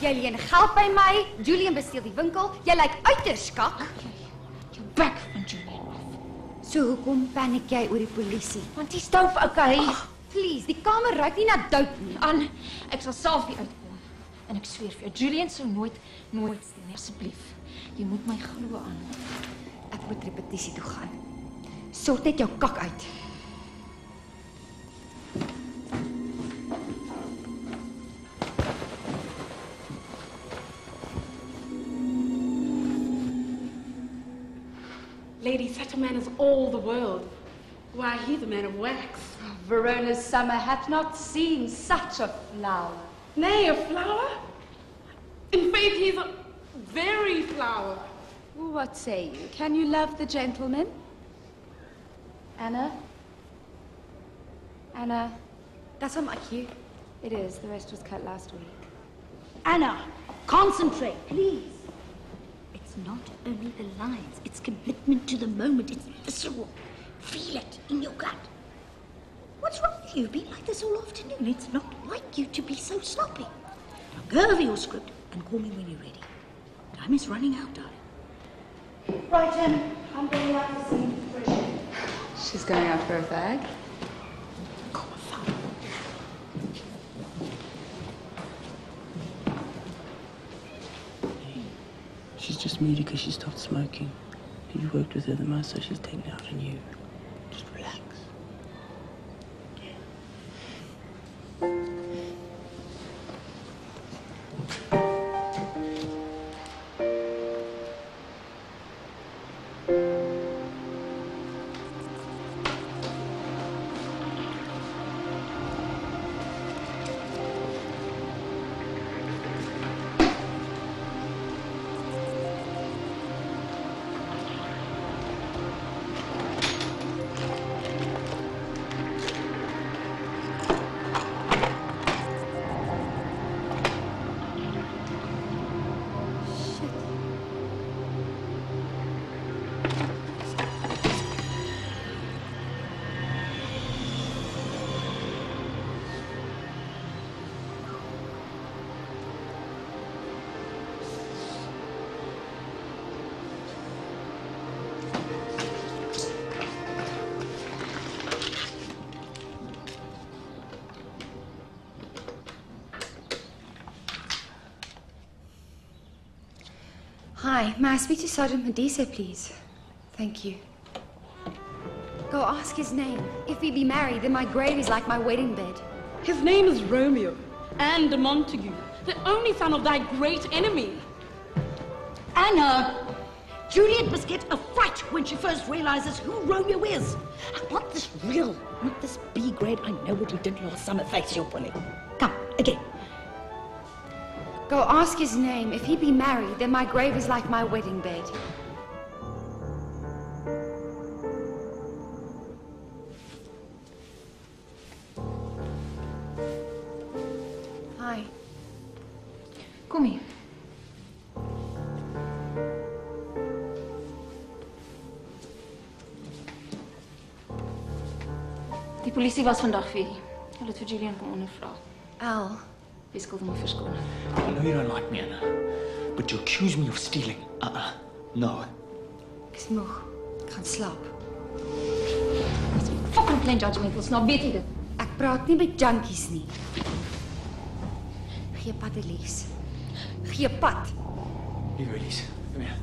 Jy leen geld by my, Julian besteel die winkel, jy lyk uiters skak. Jou bek van Julian. So hoekom paniek jy oor die polisie? Want die stof, okay. Ag, please, die kamer ruik nie na dout nie. Aan, ek sal self hier uitkom. En ek sweer vir jou, Julian sou nooit nooit steen nie, asseblief. Jy moet my glo aan. Moet repetisie toe gaan. Sort net jou kak uit. Lady, such a man is all the world. Why, he's a man of wax. Verona's summer hath not seen such a flower. Nay, a flower? In faith, he's a very flower. What say you? Can you love the gentleman? Anna? Anna? That's my cue. It is. The rest was cut last week. Anna, concentrate, please. It's not only the lines, it's commitment to the moment. It's visceral. Feel it in your gut. What's wrong with you? You've been like this all afternoon. It's not like you to be so sloppy. Now go over your script and call me when you're ready. Time is running out, darling. Right, Em. I'm going out to see Patricia. She's going out for a fag. She's just moody because she stopped smoking. You worked with her the most, so she's taking it out on you. May I speak to Sergeant Medici, please? Thank you. Go ask his name. If we be married, then my grave is like my wedding bed. His name is Romeo and de Montague, the only son of thy great enemy. Anna! Juliet must get a fright when she first realizes who Romeo is. I want this real, not this B grade. I know what you did last summer face your bully. Come, again. Go ask his name. If he be married, then my grave is like my wedding bed. Hi. Come here. Die politie was vandaag weer. Hulle het vir Julian kom ondervra. Al. Jy skuld hom 'n verskoning. I know you don't like me, Anna, but you accuse me of stealing. Uh-uh. No. Ek is moeg. Ek gaan slaap. Fucking plain judgmental, snap weet jy dit? Ek praat nie met junkies nie. Gee pad, Elise. Gee pad. Hier, Elise. Kom hier.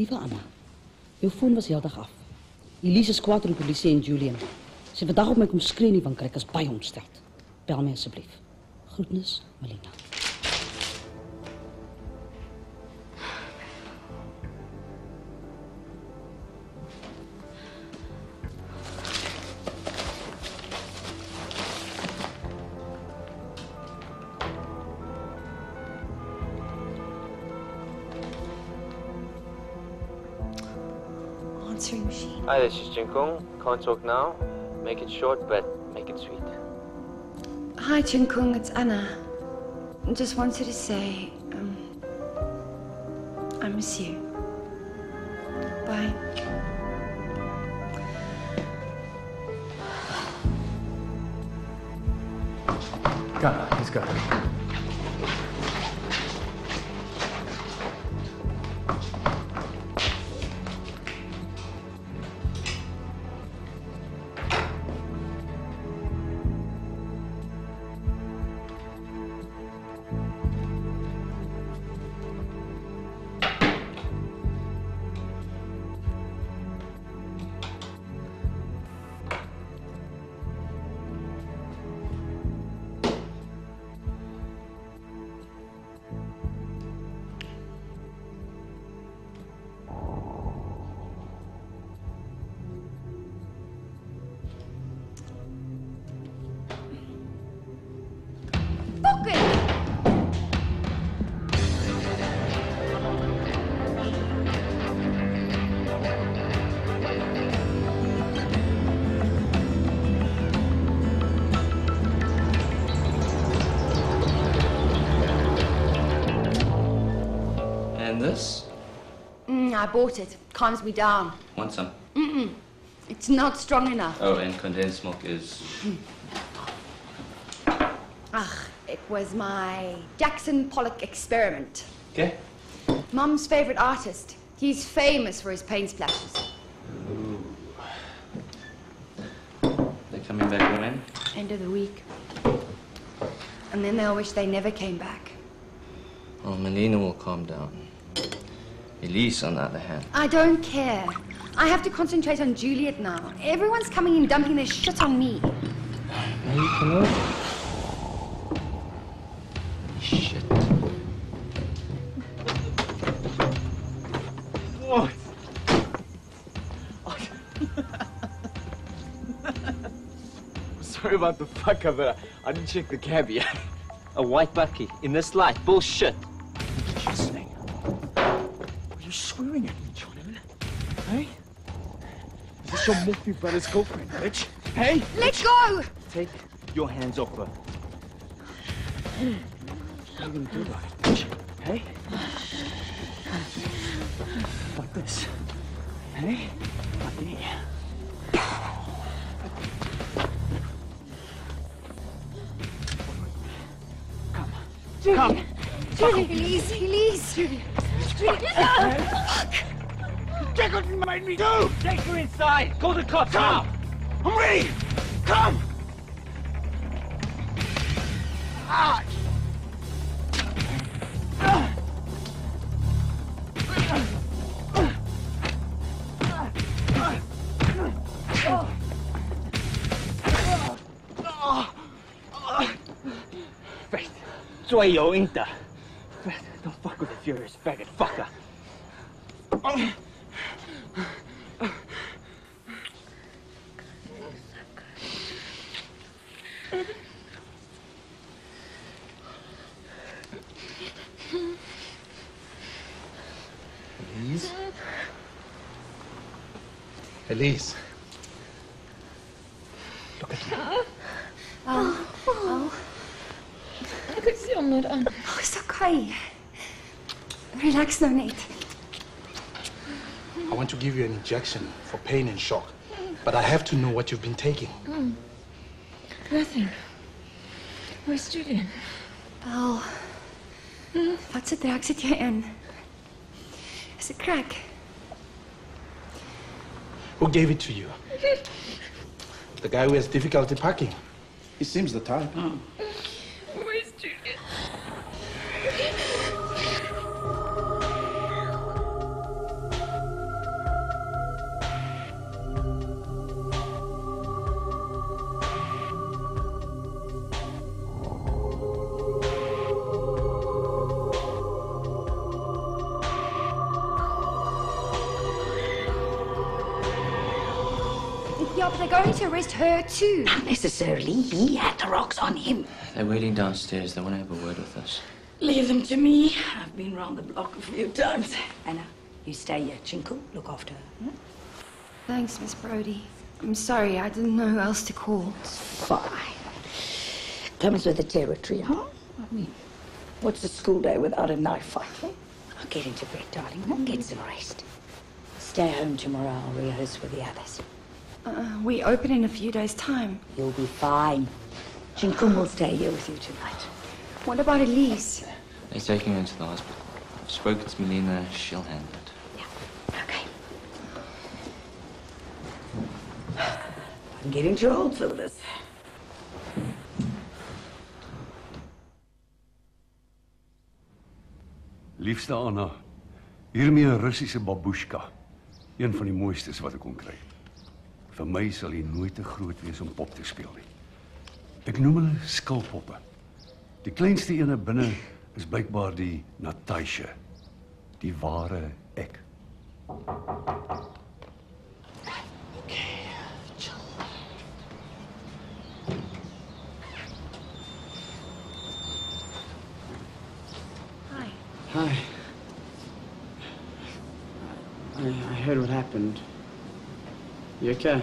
Lieve Anna, uw phone was heel dag af. Elise is kwaad om politie en Julian. Ze hebben dag op mij komen screenen van krijg als bij ontsteld. Bel me alsjeblieft. Groetnis, Melina. This is Jinkung. Can't talk now. Make it short, but make it sweet. Hi, Chin Kung. It's Anna. Just wanted to say, um, I miss you. Bye. Come, let's go. And this? Mm, I bought it. Calms me down. Want some? Mm-mm. It's not strong enough. Oh, and condensed milk is. Ugh, it was my Jackson Pollock experiment. Okay. Mum's favorite artist. He's famous for his paint splashes. They're coming back when? End of the week. And then they'll wish they never came back. Oh, Melina will calm down. Elise, on the other hand. I don't care. I have to concentrate on Juliet now. Everyone's coming in dumping their shit on me. Now you can all. Shit. What? Sorry about the fuck up, but I didn't check the cab yet. A white bakkie in this light. Bullshit. Swearing at me, Jonathan? Hey? Is this your multi brother's girlfriend, bitch? Hey? Let us go! Take your hands off her. What are you gonna do about it, bitch? Hey? Like this. Hey? Like me. Julie! Julie! Elise! Elise! Julie! Fuck! What you made me do! Take her inside. Call the cops Come! I'm ready! Come! Ah! Faith, soy yo, Inta. Faith, don't fuck with the furious faggot fucker. Oh. Elise? Elise. Look at me. Oh. Oh. oh. Look at you, Nora. Oh, it's okay. Relax nou net. I want to give you an injection for pain and shock, but I have to know what you've been taking. Mm. Nothing. Where's Julian? Wel. Wat se drak sit jy in? Is dit crack? Who gave it to you? The guy who has difficulty parking. He seems the type. Where's her too. Not necessarily. He had the rocks on him. They're waiting downstairs. They want to have a word with us. Leave them to me. I've been round the block a few times. Anna, you stay here. Chinko, look after her. hmm? Thanks, Miss Brody. I'm sorry, I didn't know who else to call. It's Fine. Comes with the territory, huh? I mean, what's a school day without a knife fight? huh? Now get into bed, darling. huh? Get some rest. Stay home tomorrow. I'll rehearse with the others. Uh, we open in a few days' time. You'll be fine. Chinkum will stay here with you tonight. What about Elise? They're taking her to the hospital. I've spoken to Melina. She'll handle it. Yeah. Okay. I'm getting too old for this. Liefste Anna, hiermee 'n Russiese babushka. Een van die mooistes wat ek kon kry. Vir my sal hy nooit te groot wees om pop te speel nie. Ek noem hulle skilpoppe. Die kleinste ene binne is blykbaar die Natasha, die ware ek. Hi. Hi. I, I heard what happened. You okay?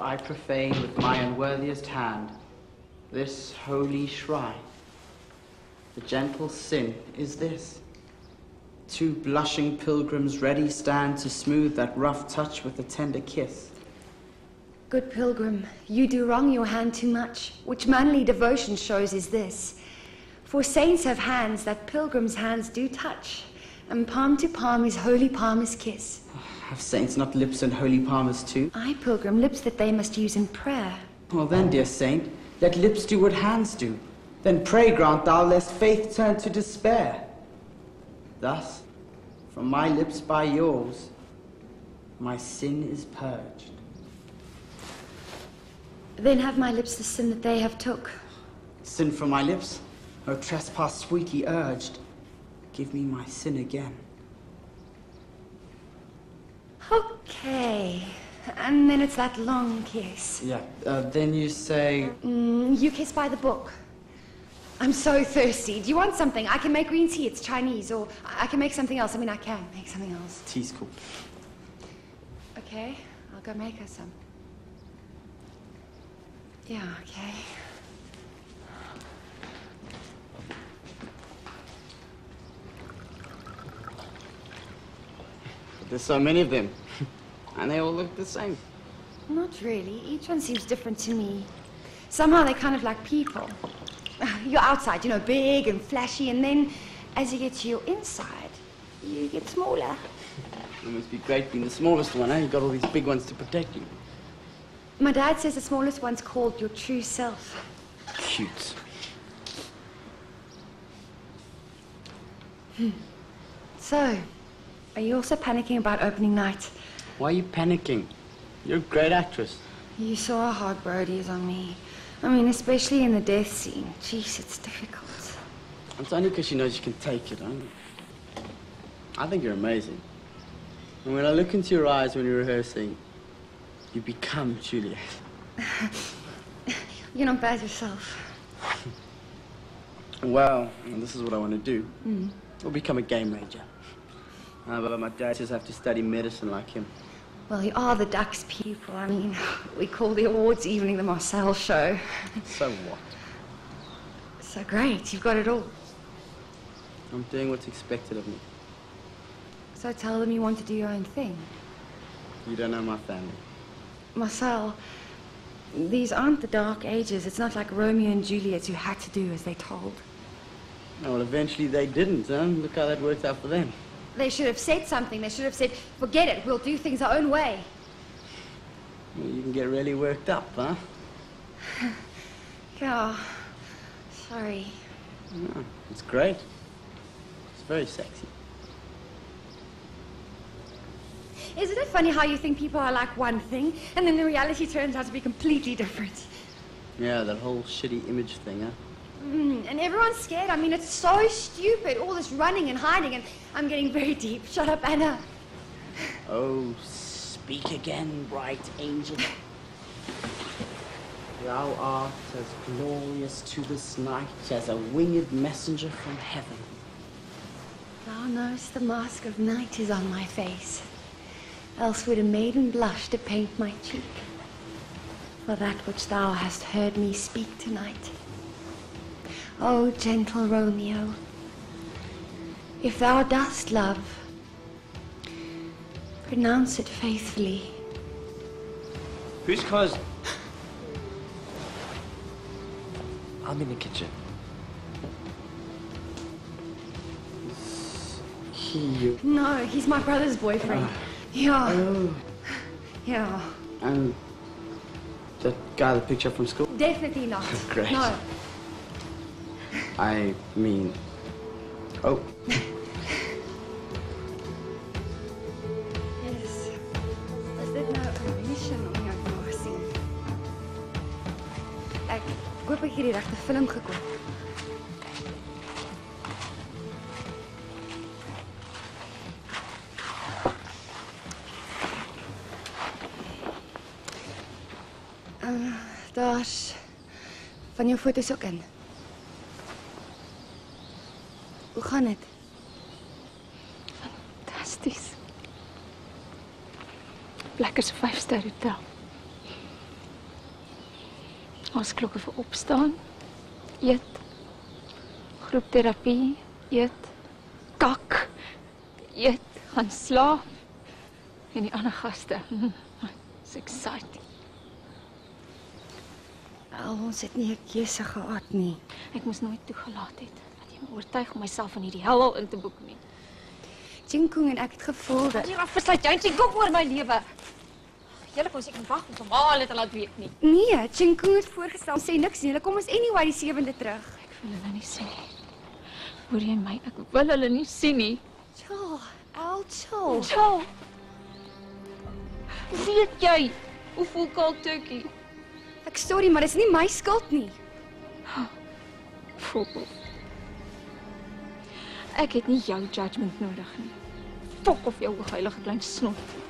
I profane with my unworthiest hand this holy shrine. The gentle sin is this. Two blushing pilgrims ready stand to smooth that rough touch with a tender kiss. Good pilgrim, you do wrong your hand too much. Which manly devotion shows is this. For saints have hands that pilgrims' hands do touch, and palm to palm is holy palmer's kiss. Have saints not lips and holy palmers too? I, pilgrim, lips that they must use in prayer. Well then, dear saint, let lips do what hands do. Then pray grant thou lest faith turn to despair. Thus, from my lips by yours, my sin is purged. Then have my lips the sin that they have took. Sin from my lips, O trespass sweetly urged, give me my sin again. Okay. And then it's that long kiss. Yeah, uh, then you say, Mm, you kiss by the book. I'm so thirsty. Do you want something? I can make green tea. It's Chinese. Or I I can make something else. I mean, I can make something else. tea's cool. Okay, I'll go make her some. Yeah, okay. There's so many of them, and they all look the same. Not really. Each one seems different to me. Somehow they're kind of like people. You're outside, you know, big and flashy, and then as you get to your inside, you get smaller. It must be great being the smallest one, eh? You've got all these big ones to protect you. My dad says the smallest one's called your true self. Cute. Hmm. So, are you also panicking about opening night? Why are you panicking? You're a great actress. You saw how hard Brody is on me. I mean, especially in the death scene. Jeez, it's difficult. It's only because she knows you can take it, huh? I think you're amazing. And when I look into your eyes when you're rehearsing, you become Juliet. You're not bad yourself. Well, and this is what I want to do. Mm. I'll become a game ranger. Uh, but my dad says I have to study medicine like him. Well, you are the Ducks people. I mean, we call the awards evening the Marcel show. So what? So great, you've got it all. I'm doing what's expected of me. So tell them you want to do your own thing. You don't know my family. Marcel, these aren't the dark ages. It's not like Romeo and Juliet who had to do as they told. No, well, eventually they didn't, huh? Look how that worked out for them. They should have said something. They should have said, forget it, we'll do things our own way. Well, you can get really worked up, huh? Yeah. Sorry. No, it's great. It's very sexy. Isn't it funny how you think people are like one thing, and then the reality turns out to be completely different? Yeah, that whole shitty image thing, huh? Mm, and everyone's scared. I mean, it's so stupid. All this running and hiding, and I'm getting very deep. Shut up, Anna. Oh, speak again, bright angel. Thou art as glorious to this night as a winged messenger from heaven. Thou knowest the mask of night is on my face. Else would a maiden blush to paint my cheek. For that which thou hast heard me speak tonight. O gentle Romeo, if thou dost love, pronounce it faithfully. Whose car's... I'm in the kitchen. He. No, he's my brother's boyfriend. Ah. Yeah. Oh. Yeah. And that guy that picked you up from school? Definitely not. Great. No. I mean. Oh. Yes. Is dit nou 'n mission om jou te mag sien? Ek koop ek hierdie regte film gekoop. Uh, daar's van jou foto's ook in. Hoe gaan dit? Fantasties. Lekker so 5-ster hotel. Ons klokke vir opstaan, eet, groepterapie, eet, kak, eet, gaan slaap. En die ander gaste. It's exciting. Wel, ons het nie 'n keuse gehad nie. Ek moes nooit toegelaat het oortuig om myself in hierdie hel in te boek nie. Jinkung en ek het gevoel dat Jy af besluit jy sê kop oor my lewe. Julle kon seker wag om vir hulle te laat weet nie. Nee, Jinkung het voorgestel sê niks nie. Hulle kom ons anyway die 7de terug. Ek wil hulle nie sien nie. Hoor jy my? Ek wil hulle nie sien nie. Chill. Al chill. Chill. Weet jy hoe voel cold turkey? Ek sorry, maar dis nie my skuld nie. Fok. Ek het nie jou judgement nodig. Fok of jou heilige klein snot.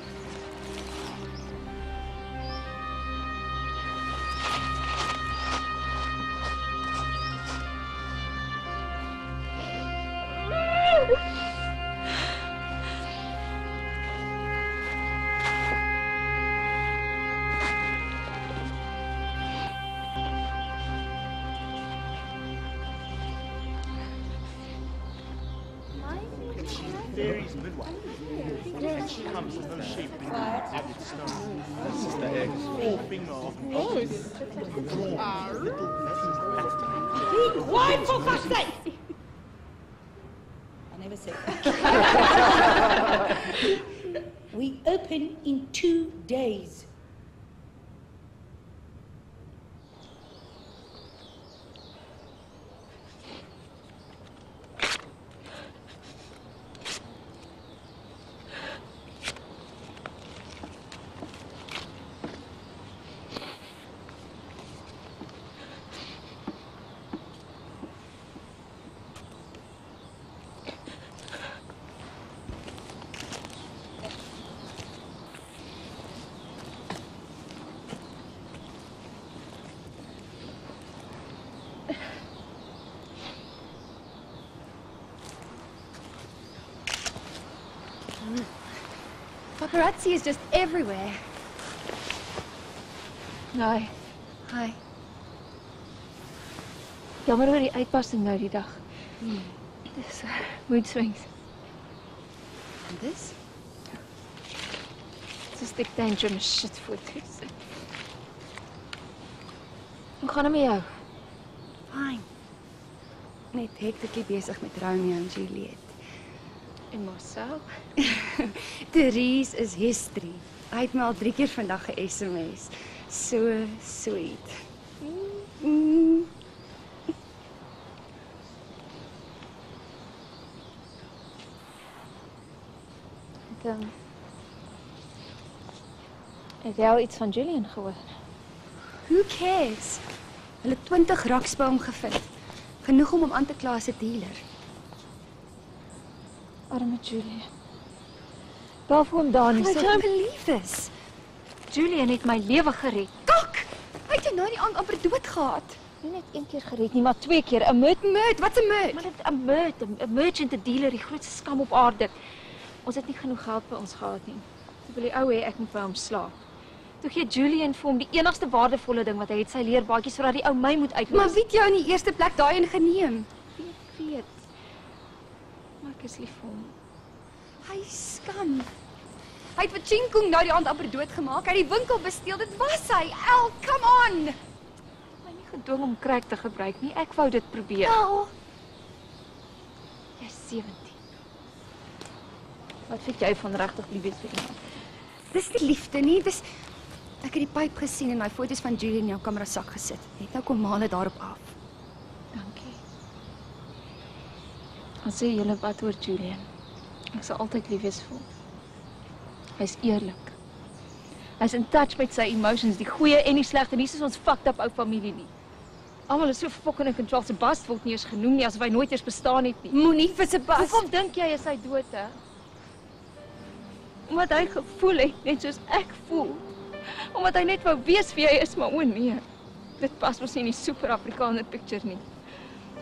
Paparazzi is just everywhere. Nee. Hi. Jammer oor die uitbarsting nou die dag. Dis uh, mood swings. En dis? Dis 'n stuk tantrum shit foto's. Hoe gaan dit met jou? Fine. Net hektiek besig met Romeo en Juliet. En Marcel? Therese is history. Hy het my al 3 keer vandag ge-SMS. So sweet. Mm. Dan Het jy al iets van Julian gehoor? Who cares? Hulle het 20 raks by hom gevind. Genoeg om hom aan te kla as 'n dealer. Arme Julian. Daar voor hom daar nie. I don't believe this. Julian het my lewe gered. Kak! Hy het jou nou die aand amper dood gehad. Nie net een keer gered nie, maar twee keer. 'n Murt, murt, wat's 'n murt? Maar dit 'n murt, 'n merchant, 'n dealer, die grootste skam op aarde. Ons het nie genoeg geld by ons gehad nie. Toe wil die ou hê ek moet by hom slaap. Toe gee Julian vir hom die enigste waardevolle ding wat hy het, sy leerbaadjie sodat die ou my moet uitlos. Maar wie het jou in die eerste plek daarin geneem? Ek weet. Maar ek is lief vir hom. Hy skam. Hy het vir Chinkung nou die aand amper doodgemaak. Hy het die winkel besteel. Dit was hy. El, come on. My nie gedwing om crack te gebruik nie. Ek wou dit probeer. El. Jy's 17. Wat vind jy van regtig lief wees vir iemand? Dis nie liefde nie, dis ek het die pyp gesien en my foto's van Julie in jou kamera sak gesit. Net nou kom male daarop af. Dankie. Ons sê julle wat oor Julian. Ek sal altyd lief wees vir hom. Hy's eerlik. Hy's in touch met sy emotions, die goeie en die slegte. Nie soos ons fucked up ou familie nie. Almal is so fucking in control. Sebas word nie eens genoem nie asof hy nooit eers bestaan het nie. Moenie vir Sebas. Hoekom dink jy is hy dood hè? Omdat hy gevoel het net soos ek voel. Omdat hy net wou weet wie hy is, maar o nee. Dit pas mos nie in die super Afrikaner picture nie.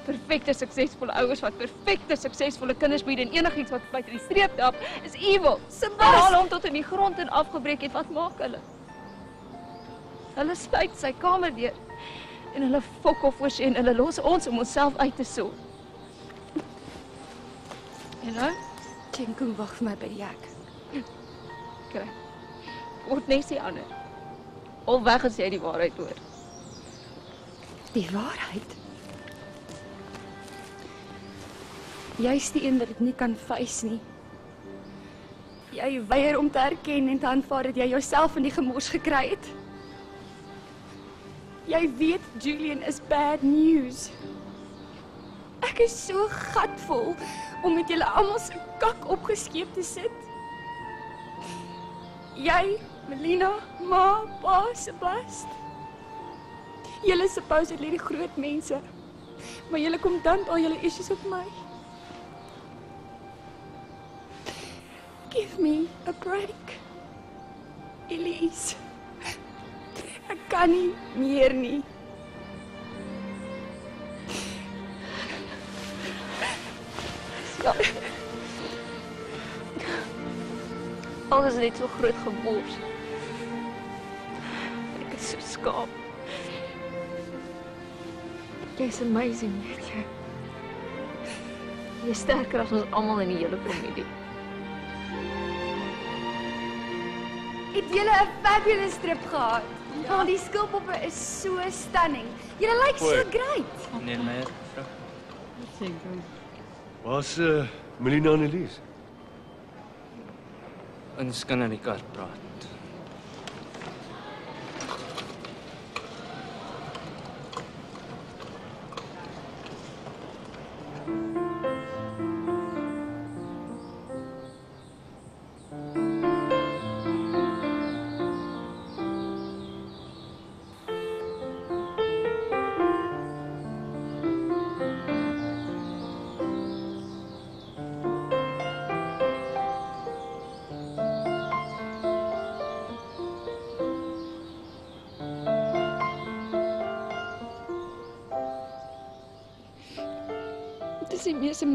Perfekte suksesvolle ouers wat perfekte suksesvolle kinders bied en enigiets wat buite die streep stap is evil. Sebas! Haal hom tot in die grond en afgebreek het, wat maak hulle? Hulle sluit sy kamer deur en hulle fok of oor sy en hulle los ons om onsself uit te soek. En nou? Chinkung wag vir my by die hek. Kry. Word net die ander. Al weg as jy die waarheid hoor. Die waarheid. Jy's die een wat dit nie kan face nie. Jy weier om te erken en te aanvaar dat jy jouself in die gemors gekry het. Jy weet Julian is bad news. Ek is so gatvol om met julle almal se kak opgeskeep te sit. Jy, Melina, ma, pa, Sebast. Julle supposedly die groot mense. Maar julle kom dan al julle issues op my. Give me a break. Elise. Ek kan nie meer nie. Ja. Alles is net so groot gemors. Ek is so skaam. Jy's amazing, weet jy. Jy's sterker as ons almal in die hele familie. Het julle 'n fabulous trip gehad? Ja. Oh, die skilpoppe is so stunning. Julle lyk so Hoi. great. Nee, meneer, vrou. Waar's uh, Melina en Elise? Ons kan in die kar praat.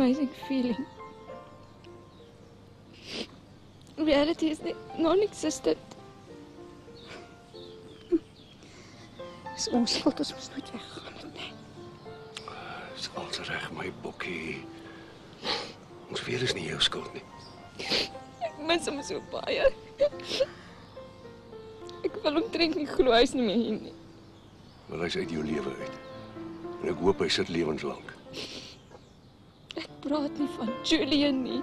Amazing feeling. reality is non-existent. Dis ons skuld, ons moet nooit weggaan nie. Dis alles reg, my bokkie. Ons weer is nie jou skuld nie. Ek mis hom so baie. Ek wil omtrent nie glo hy's nie meer hier nie. Maar hy's uit jou lewe uit. En ek hoop hy sit lewenslank. Braten von Giuliani.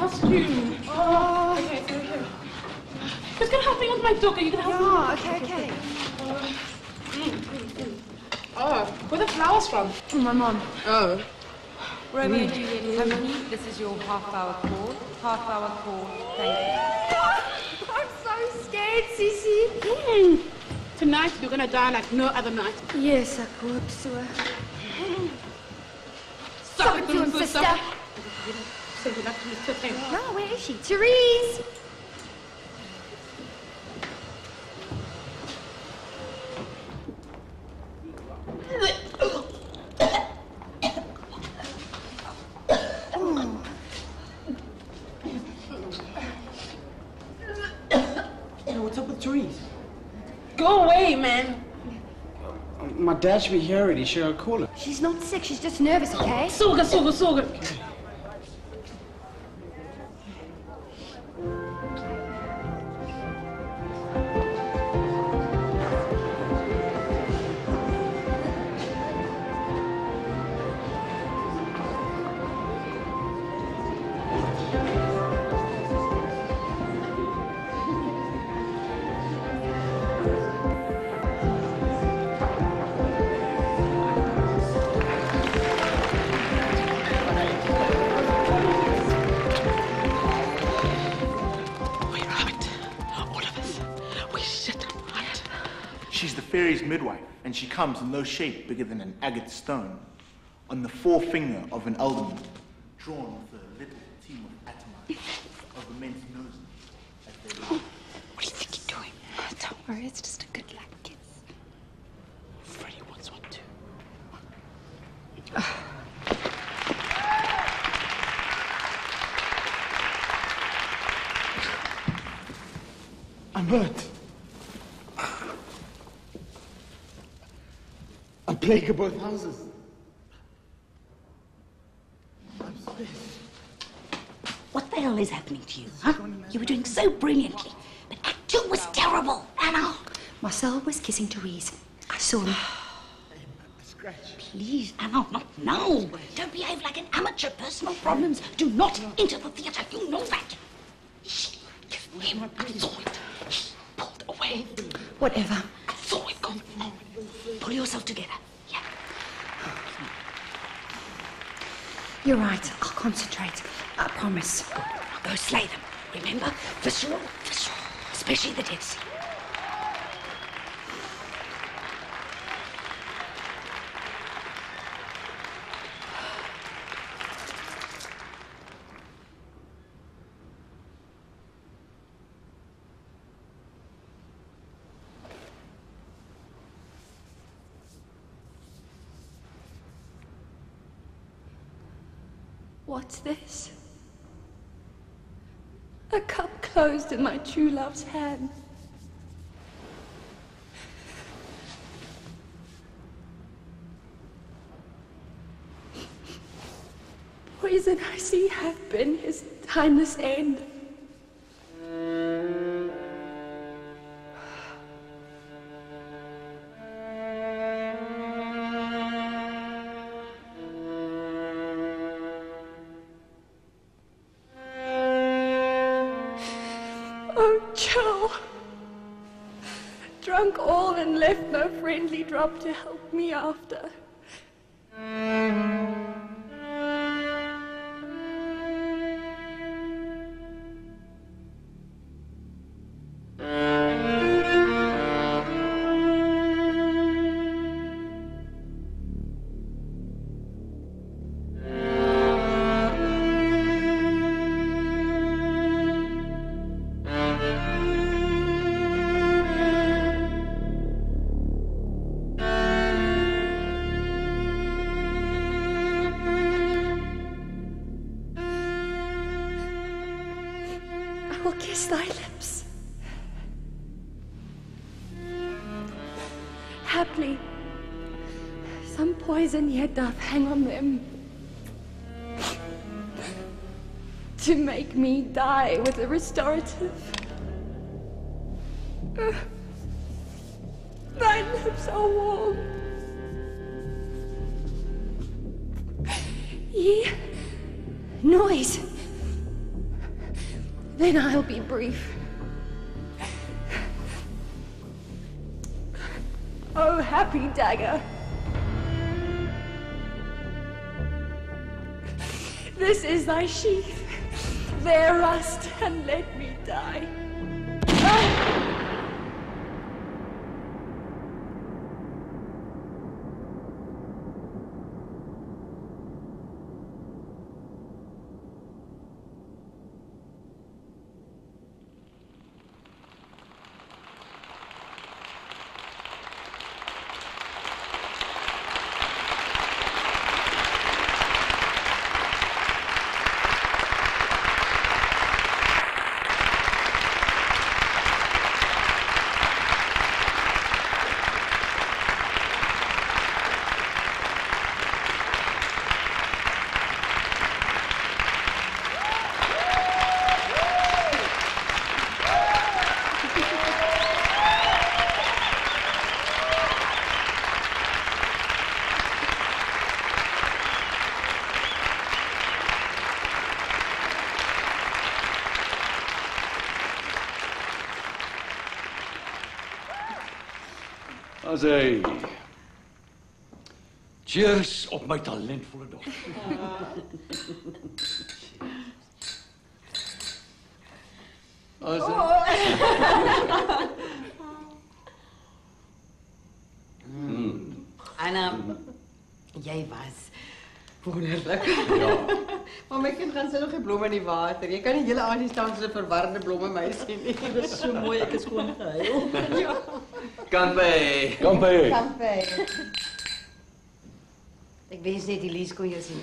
Costume. Oh, okay, so here. Who's gonna help me with my dog? Are you gonna help me? Yeah, okay, okay. Mm, mm, mm. Oh, where are the flowers from? My mom. Oh. Romeo and Juliet Company, this is your half hour call. Half hour call, thank you. I'm so scared, Sissy. Mm. Tonight we're gonna die like no other night. Yes, ek hoop so. Stop it to him, sister. No, where is she? Therese! Hey, what's up with Therese? Go away, man. My dad should be here already. Should I call her? She's not sick, she's just nervous, okay? Soga, soga, soga. She comes in no shape bigger than an agate stone, on the forefinger of an alderman, drawn with a little team of atomizers of immense noses as they lie. What do you think you're doing? Don't worry, it's just a good luck kiss. Freddie wants one too. I'm hurt. A plague of both houses. What the hell is happening to you, huh? You were doing so brilliantly, but Act Two was terrible, Anna. Marcel was kissing Therese. I saw him. Please, Anna, not now. Don't behave like an amateur. Personal problems do not enter the theatre. You know that. Shh. Give him. I saw it. Pulled away. Whatever. I saw it go. Pull yourself together. Yeah. You're right. I'll concentrate. I promise. Now go slay them. Remember? Visceral, visceral. Especially the death scene. What's this? A cup closed in my true love's hand. Poison I see have been his timeless end. Me after. Hang on them. To make me die with a restorative. This is thy sheath. There rust and let me die. zei... Cheers op mijn talentvolle dochter. Als een... oh. Anna, jij was wonderlijk. Ja. maar mijn kind gaan nog geen bloemen in die water. Je kan niet hele aardig staan zonder verwarrende bloemen meisje. zien. Dat is zo mooi, ik is gewoon ja. Kanpei. Kanpei. Kanpei. Ek wens net Elise kon jou sien.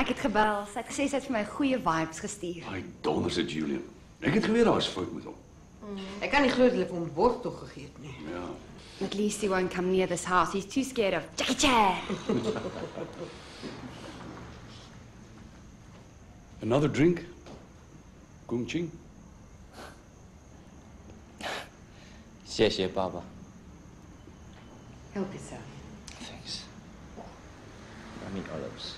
Ek het gebel. Sy het gesê sy het vir my goeie vibes gestuur. Hy donders dit Julian. Ek het geweet daar's fout met hom. Ek kan nie glo dat hulle vir hom bord toe gegee het nie. Ja. At least he won't come near this house. He's too scared of Jackie Chan. Another drink? Kung Ching? 谢谢爸爸。 Help yourself. Thanks. I Yummy olives.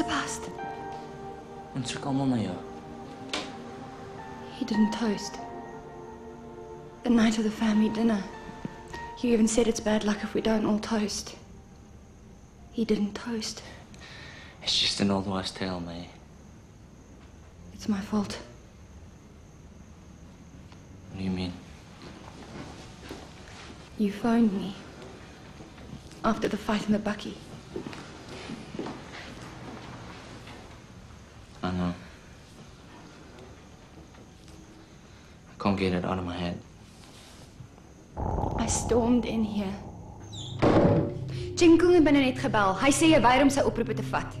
Sebast, Ons kyk almal na jou. he didn't toast. The night of the family dinner. You even said it's bad luck if we don't all toast. He didn't toast. It's just an old wives' tale, May. It's my fault. What do you mean? You phoned me after the fight in the bakkie. Get it out of my head. I stormed in here. Jingle het binne net gebel. Hy sê jy weier om sy oproepe te vat.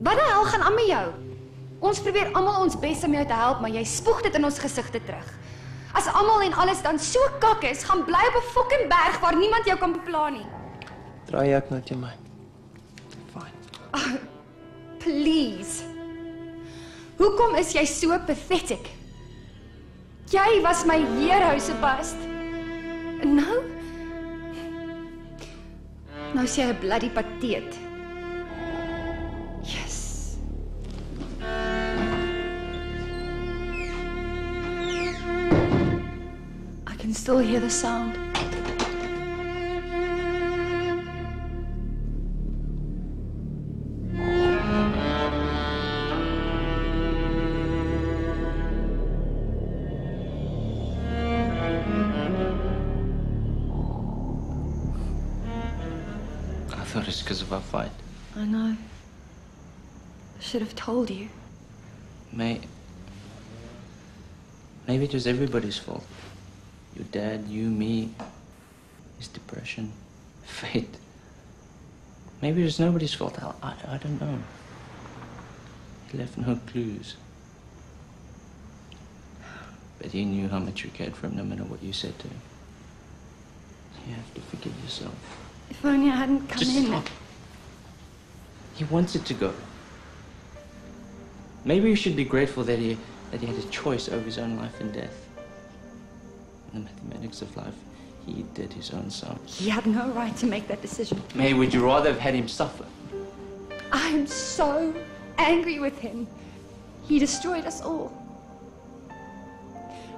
Wat die hel gaan aan met jou? Ons probeer almal ons bes om jou te help, maar jy spoeg dit in ons gesigte terug. As almal en alles dan so kak is, gaan bly op 'n fucking berg waar niemand jou kan bepla nie. Draai ek net jy my. Oh, please. Hoekom is jy so pathetic? Jy was my hero, Sebast. En nou? Nou sê jy 'n bloody pateet. Yes. I can still hear the sound. I thought it's because of our fight. I know. I should have told you. May. Maybe it was everybody's fault. Your dad, you, me, his depression, fate. Maybe it was nobody's fault. I, I, I don't know. He left no clues. But he knew how much you cared for him no matter what you said to him. You have to forgive yourself. If only I hadn't come Just in. stop. He wanted to go. Maybe you should be grateful that he that he had a choice over his own life and death. In the mathematics of life, he did his own sum. He had no right to make that decision. May, would you rather have had him suffer? I am so angry with him. He destroyed us all.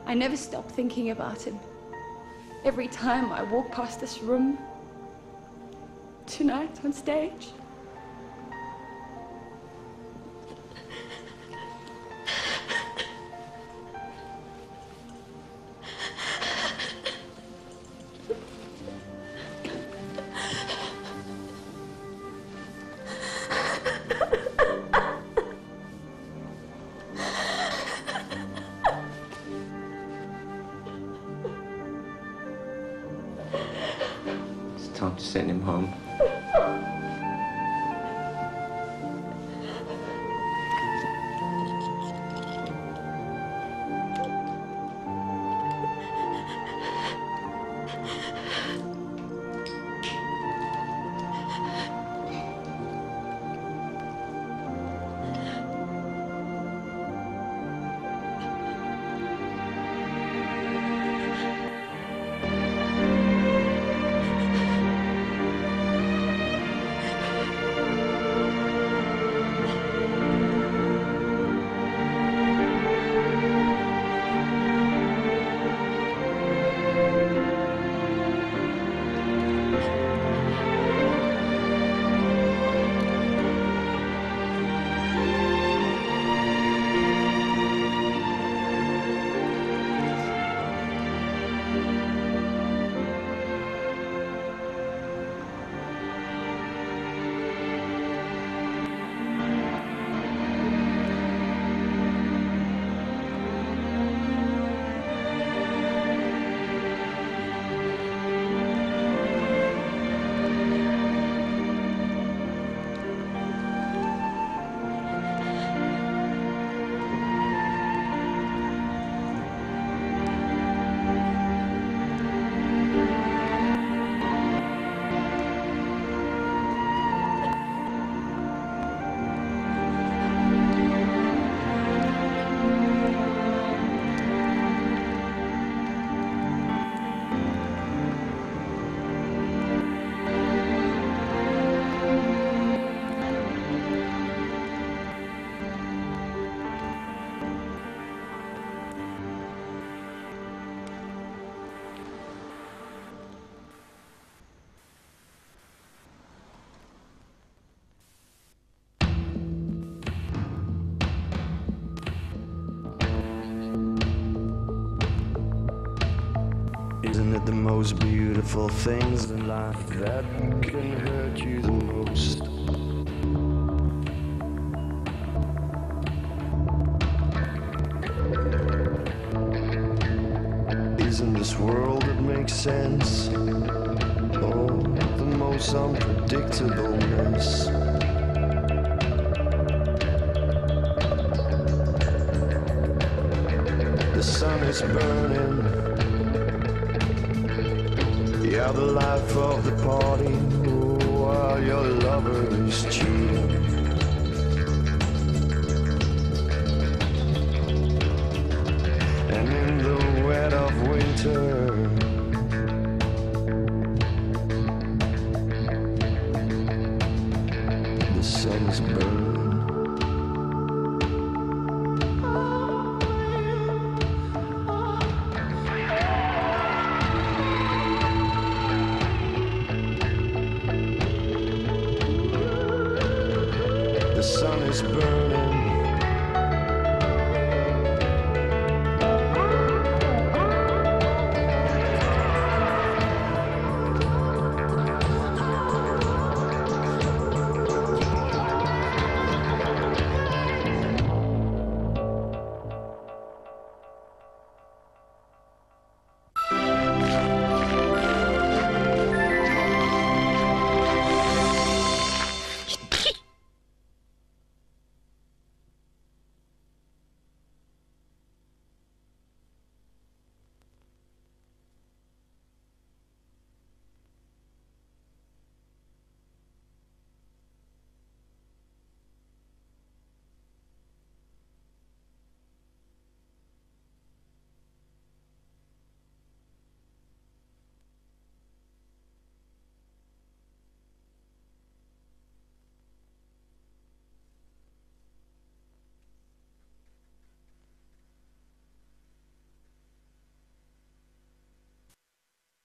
I never stop thinking about him. Every time I walk past this room, tonight on stage. The most beautiful things in life that can hurt you the most. Isn't this world that makes sense? Oh, the most unpredictableness. The sun is burning. The life of the party.